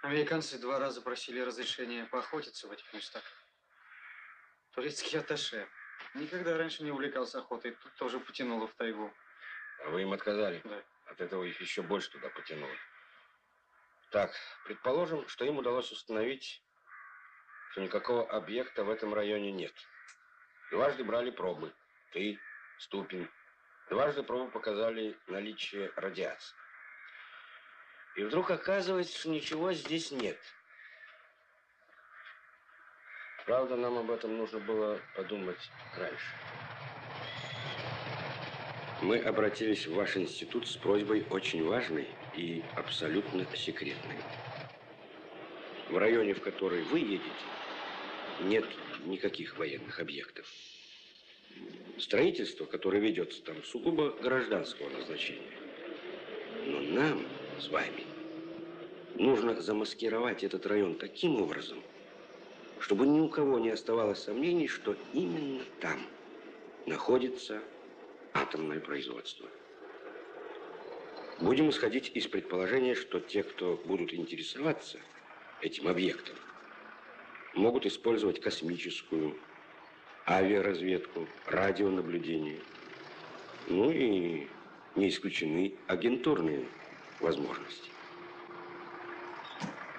Американцы два раза просили разрешения поохотиться в этих местах. Турецкий атташе. Никогда раньше не увлекался охотой, тут тоже потянуло в тайгу. А вы им отказали? Да. От этого их еще больше туда потянуло. Так, предположим, что им удалось установить, что никакого объекта в этом районе нет. Дважды брали пробы. Ты, Ступин. Дважды пробы показали наличие радиации. И вдруг оказывается, что ничего здесь нет. Правда, нам об этом нужно было подумать раньше. Мы обратились в ваш институт с просьбой очень важной и абсолютно секретной. В районе, в который вы едете, нет никаких военных объектов. Строительство, которое ведется там, сугубо гражданского назначения. Но нам с вами нужно замаскировать этот район таким образом, чтобы ни у кого не оставалось сомнений, что именно там находится атомное производство. Будем исходить из предположения, что те, кто будут интересоваться этим объектом, могут использовать космическую, авиаразведку, радионаблюдение. Ну и не исключены агентурные возможности.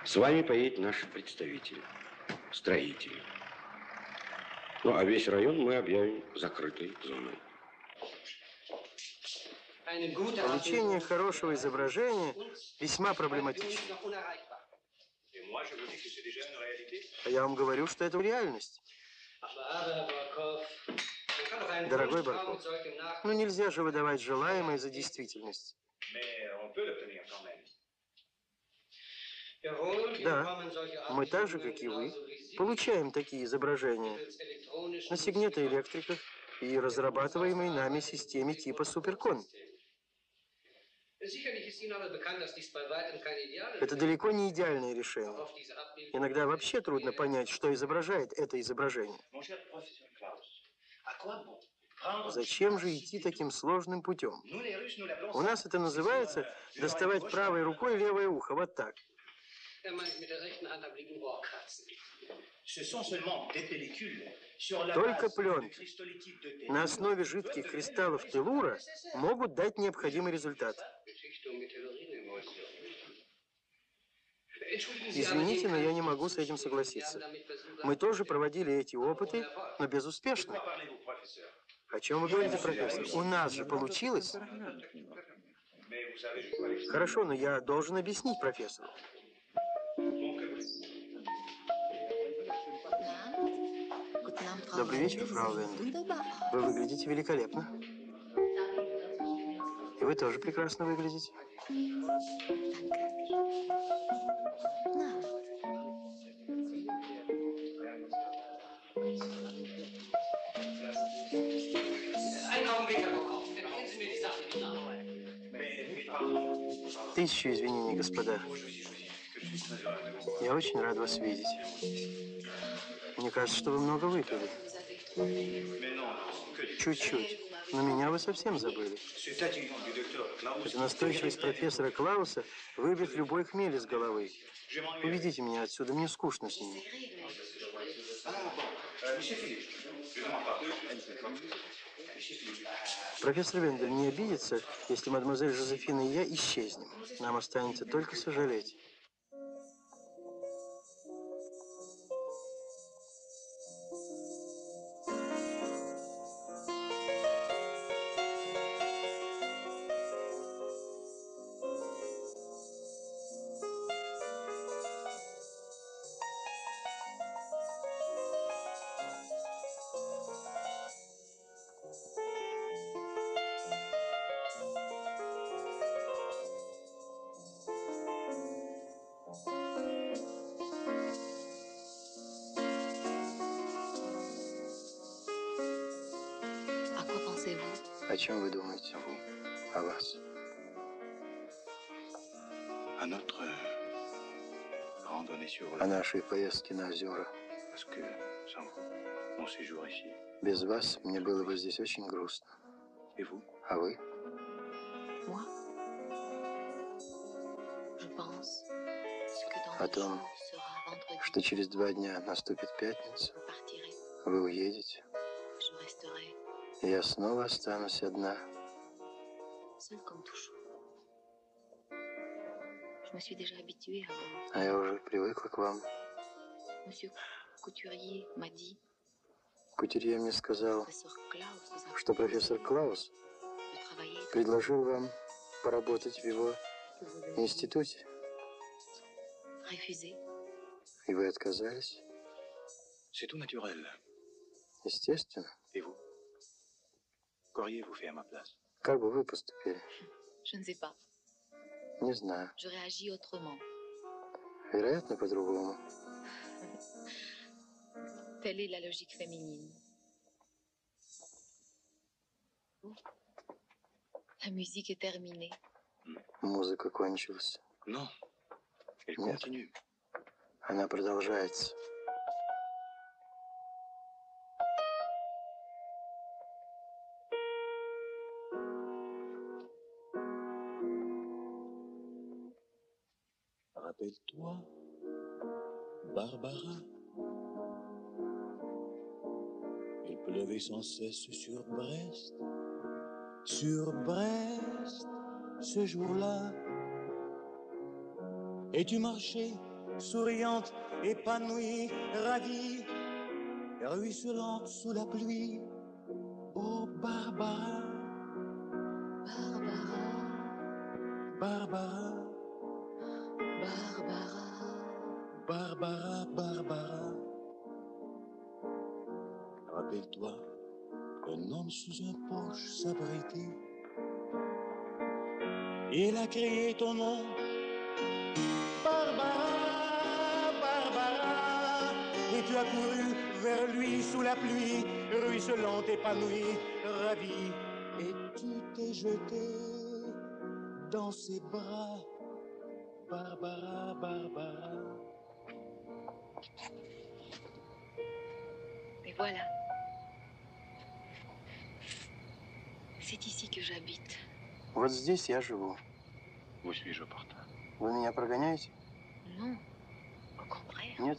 С вами поедет наш представитель, строитель. Ну, а весь район мы объявим закрытой зоной. Получение хорошего изображения весьма проблематично. А я вам говорю, что это реальность. Дорогой Барков, ну нельзя же выдавать желаемое за действительность. Да, мы так же, как и вы, получаем такие изображения на сигнетоэлектриках и разрабатываемой нами системе типа Суперкон. Это далеко не идеальное решение. Иногда вообще трудно понять, что изображает это изображение. Зачем же идти таким сложным путем? У нас это называется доставать правой рукой левое ухо, вот так. Только пленки на основе жидких кристаллов телура могут дать необходимый результат. Извините, но я не могу с этим согласиться. Мы тоже проводили эти опыты, но безуспешно. О чем вы говорите, профессор? У нас же получилось. Хорошо, но я должен объяснить профессору. Добрый вечер, фрау Вендер. Вы выглядите великолепно. И вы тоже прекрасно выглядите. Тысячу извинений, господа. Я очень рад вас видеть. Мне кажется, что вы много выпили. Чуть-чуть. Но меня вы совсем забыли. Эта настойчивость профессора Клауса выбьет любой хмель из головы. Уведите меня отсюда, мне скучно с ними. Профессор Вендель не обидится, если мадемуазель Жозефина и я исчезнем. Нам останется только сожалеть. Поездке на озера. Без вас мне было бы здесь очень грустно. А вы? О том, что через два дня наступит пятница, вы уедете, и я снова останусь одна. А я уже привыкла к вам. Monsieur Couturier m'a dit Кутюрье мне сказал, что профессор Клаус предложил вам поработать в его институте, refusé. и вы отказались. C'est tout naturel. Естественно. Et vous Qu'auriez-vous fait à ma place Как бы вы поступили? Je ne sais pas. Не знаю. Je réagis autrement. Вероятно, по-другому. Telle est la logique féminine. La musique est terminée. Музыка кончилась. Non. Elle Нет. continue. Она продолжается. Rappelle-toi, Barbara. Il pleuvait sans cesse sur Brest. Sur Brest, ce jour-là. Et tu marchais, souriante, épanouie, ravie, ruisselante sous la pluie. dans ses bras. Barbara, Barbara. Et voilà. C'est ici que j'habite. Вот здесь я живу. Vous suis-je opportun Вы меня прогоняете? Non, au contraire. Нет?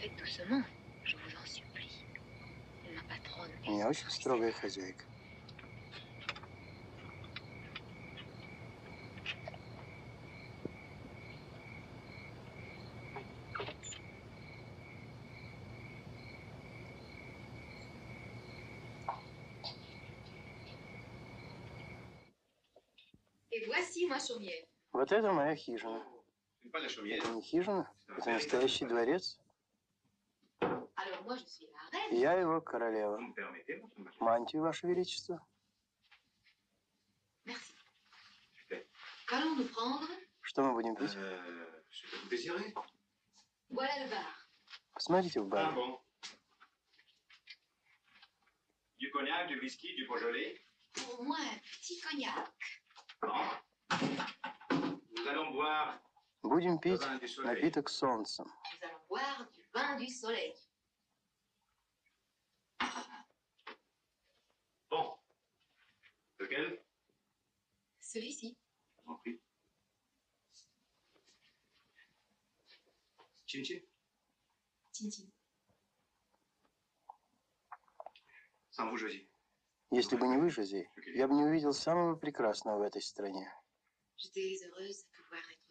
Faites doucement, У меня очень строгая хозяйка. Вот это моя хижина. Это не хижина, это настоящий дворец. Я его королева. Мантию, ваше величество. Что мы будем пить? Euh. Посмотрите в Ah баре. bon Du cognac, du whisky, du beaujolais Pour moi, un petit cognac. Nous allons boire Будем пить напиток с солнцем. Nous allons boire du vin du soleil. Bon. Lequel Celui-ci. En prie. Chin chin. Tintin. Sans vous, Josie. Если бы не вы, Жози, я бы не увидел самого прекрасного в этой стране.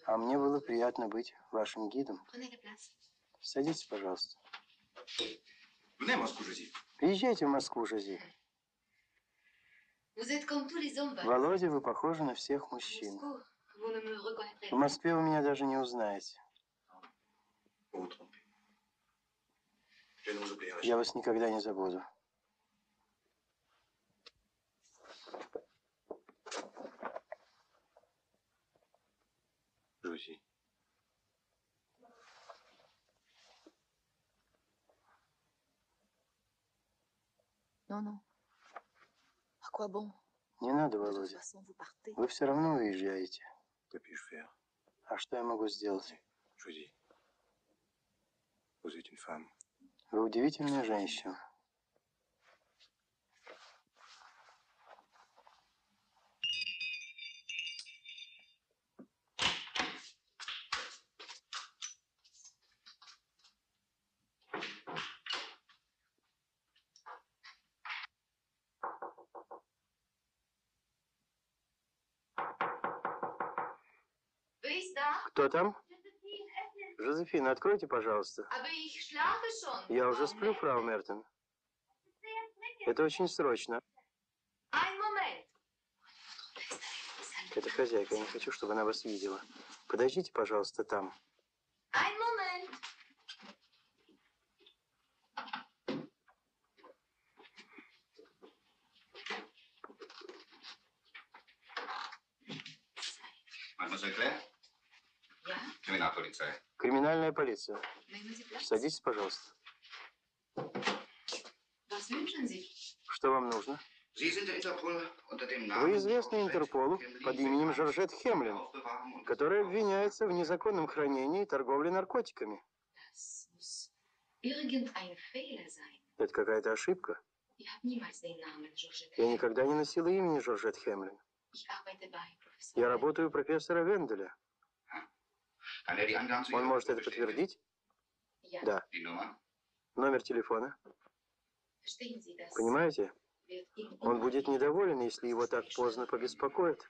А мне было приятно быть вашим гидом. Садитесь, пожалуйста. Venez à Moscou, Josie. Приезжайте в Москву, Жози. Володя, вы похожи на всех мужчин. В. Москве вы меня даже не узнаете. Я вас никогда не забуду. Josie. Не надо, Володя. Вы все равно уезжаете. А что я могу сделать? Je dis. Vous êtes une femme. Вы удивительная женщина. Кто там? Жозефина, откройте, пожалуйста. Schon. Я уже сплю, фрау Мертен. Это очень срочно. Это хозяйка, я не хочу, чтобы она вас видела. Подождите, пожалуйста, там. Криминальная полиция. Садитесь, пожалуйста. Что вам нужно? Вы известны Интерполу под именем Жоржет Хемлин, которая обвиняется в незаконном хранении и торговле наркотиками. Это какая-то ошибка. Я никогда не носила имени Жоржет Хемлин. Я работаю у профессора Венделя. Kann er die Angaben zu Он может это подтвердить? Да. Номер телефона. Понимаете? Он будет недоволен, если его так поздно побеспокоят.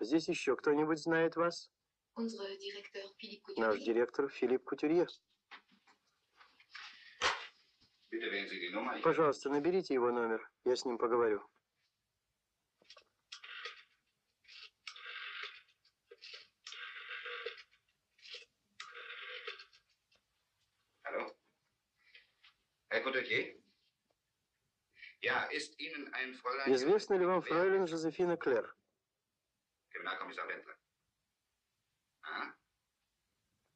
Здесь еще кто-нибудь знает вас? Наш директор Филипп Кутюрье. Bitte wählen Sie die Nummer. Ich Пожалуйста, наберите его номер. Я с ним поговорю. Fräulein... Известно ли вам фройлен Жозефина Клер? Kriminalkommissar Wendler. А? Ja, dann bitte ich Sie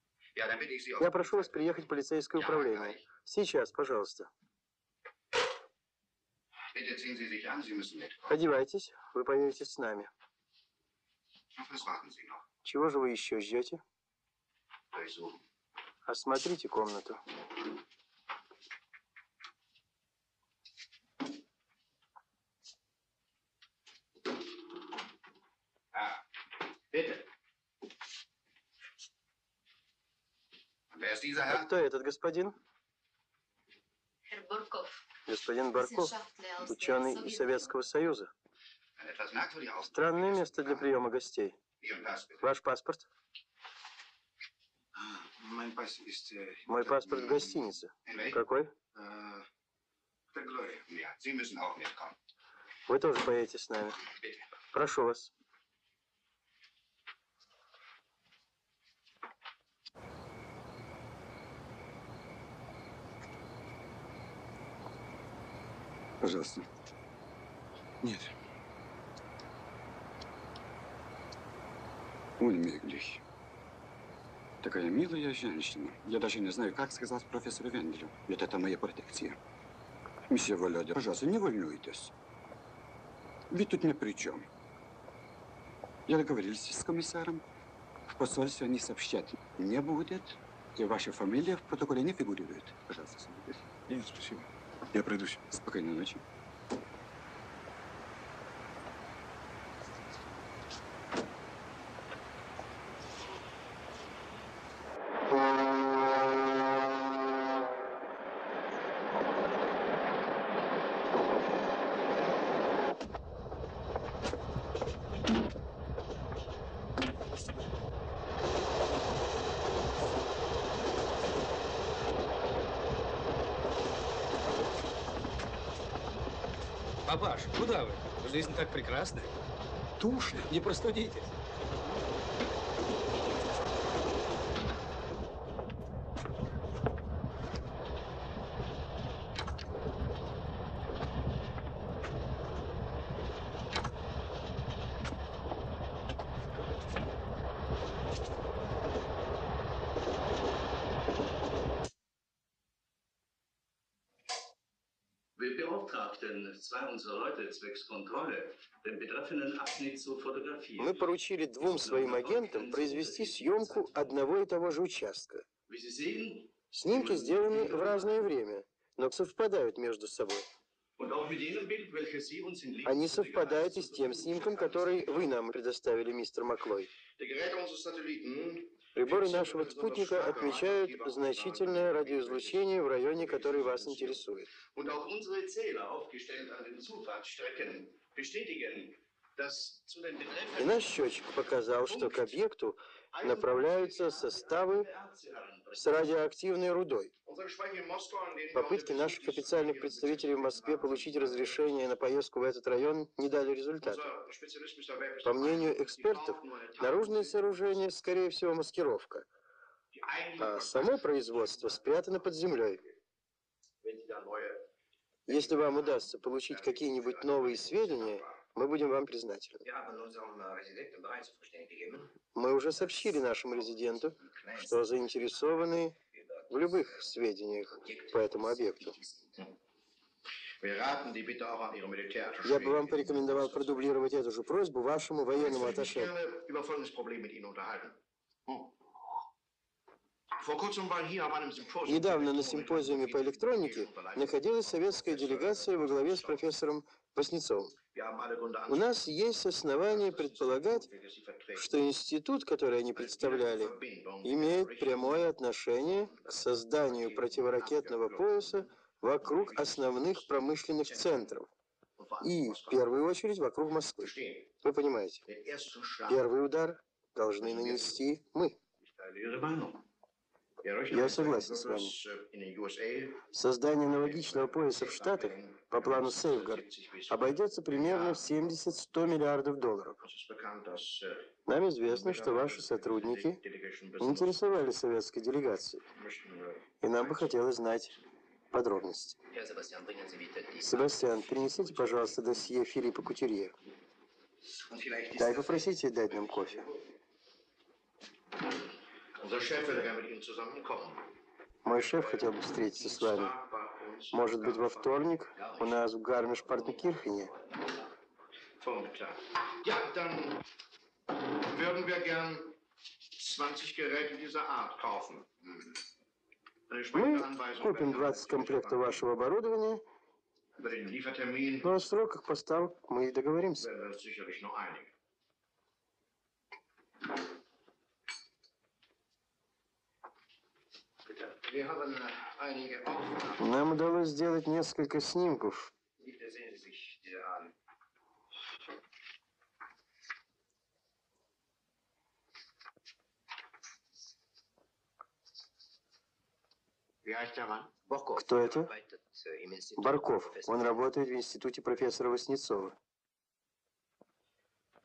auf... Я прошу вас приехать в полицейское управление. Сейчас, пожалуйста. Одевайтесь, вы поедете с нами. Чего же вы еще ждете? Осмотрите комнату. Ah, bitte. А кто этот господин? Господин Барков, ученый из. Советского Союза. Странное место для приема гостей. Ваш паспорт? Äh, Мой паспорт в гостинице. Какой? äh. Вы тоже поедете с нами. Прошу вас. Пожалуйста. Нет. Unmöglich. Такая милая женщина. Я даже не знаю, как сказать профессору Венделю. Ведь это моя протекция. Месье Володя, пожалуйста, не волнуйтесь. Ведь тут ни при чем. Я договорился с комиссаром. В посольстве они сообщать не будет. И ваша фамилия в протоколе не фигурирует. Пожалуйста, садитесь. Нет, спасибо. Я пройдусь. Спокойной ночи. Папаш, куда вы? Жизнь так прекрасна. Туши, не простудитесь. Поручили двум своим агентам произвести съемку одного и того же участка. Снимки сделаны в разное время, но совпадают между собой. Они совпадают и с тем снимком, который вы нам предоставили, мистер Маклой. Приборы нашего спутника отмечают значительное радиоизлучение в районе, который вас интересует. И наш счетчик показал, что к объекту направляются составы с радиоактивной рудой. Попытки наших официальных представителей в Москве получить разрешение на поездку в этот район не дали результата. По мнению экспертов, наружное сооружение, скорее всего, маскировка, а само производство спрятано под землей. Если вам удастся получить какие-нибудь новые сведения, мы будем вам признательны. Gegeben, Мы уже сообщили нашему резиденту, что заинтересованы в любых сведениях по этому объекту. Я бы вам порекомендовал продублировать эту же просьбу вашему военному атташе. Hm. Недавно на симпозиуме по электронике находилась советская делегация во главе с профессором Васнецовым. У нас есть основания предполагать, что институт, который они представляли, имеет прямое отношение к созданию противоракетного пояса вокруг основных промышленных центров. И, в первую очередь, вокруг Москвы. Вы понимаете, первый удар должны нанести мы. Я согласен с вами. Den USA Создание аналогичного пояса в Штатах по плану Сейфгард обойдется примерно в 70-100 миллиардов долларов. Нам известно, что ваши сотрудники интересовали советской делегацией, и нам бы хотелось знать подробности. Себастьян, принесите, пожалуйста, досье Филиппа Кутюрье. Да, и попросите дать нам кофе. Мой шеф хотел бы встретиться с вами. Может быть, во вторник у нас в Гармиш-Партенкирхене? Würden wir gern 20 Geräte dieser Art kaufen. Мы купим 20 комплектов вашего оборудования, но о сроках поставок мы договоримся. Нам удалось сделать несколько снимков. Кто это? Барков. Он работает в институте профессора Васнецова.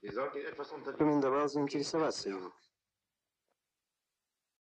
Рекомендовал заинтересоваться им.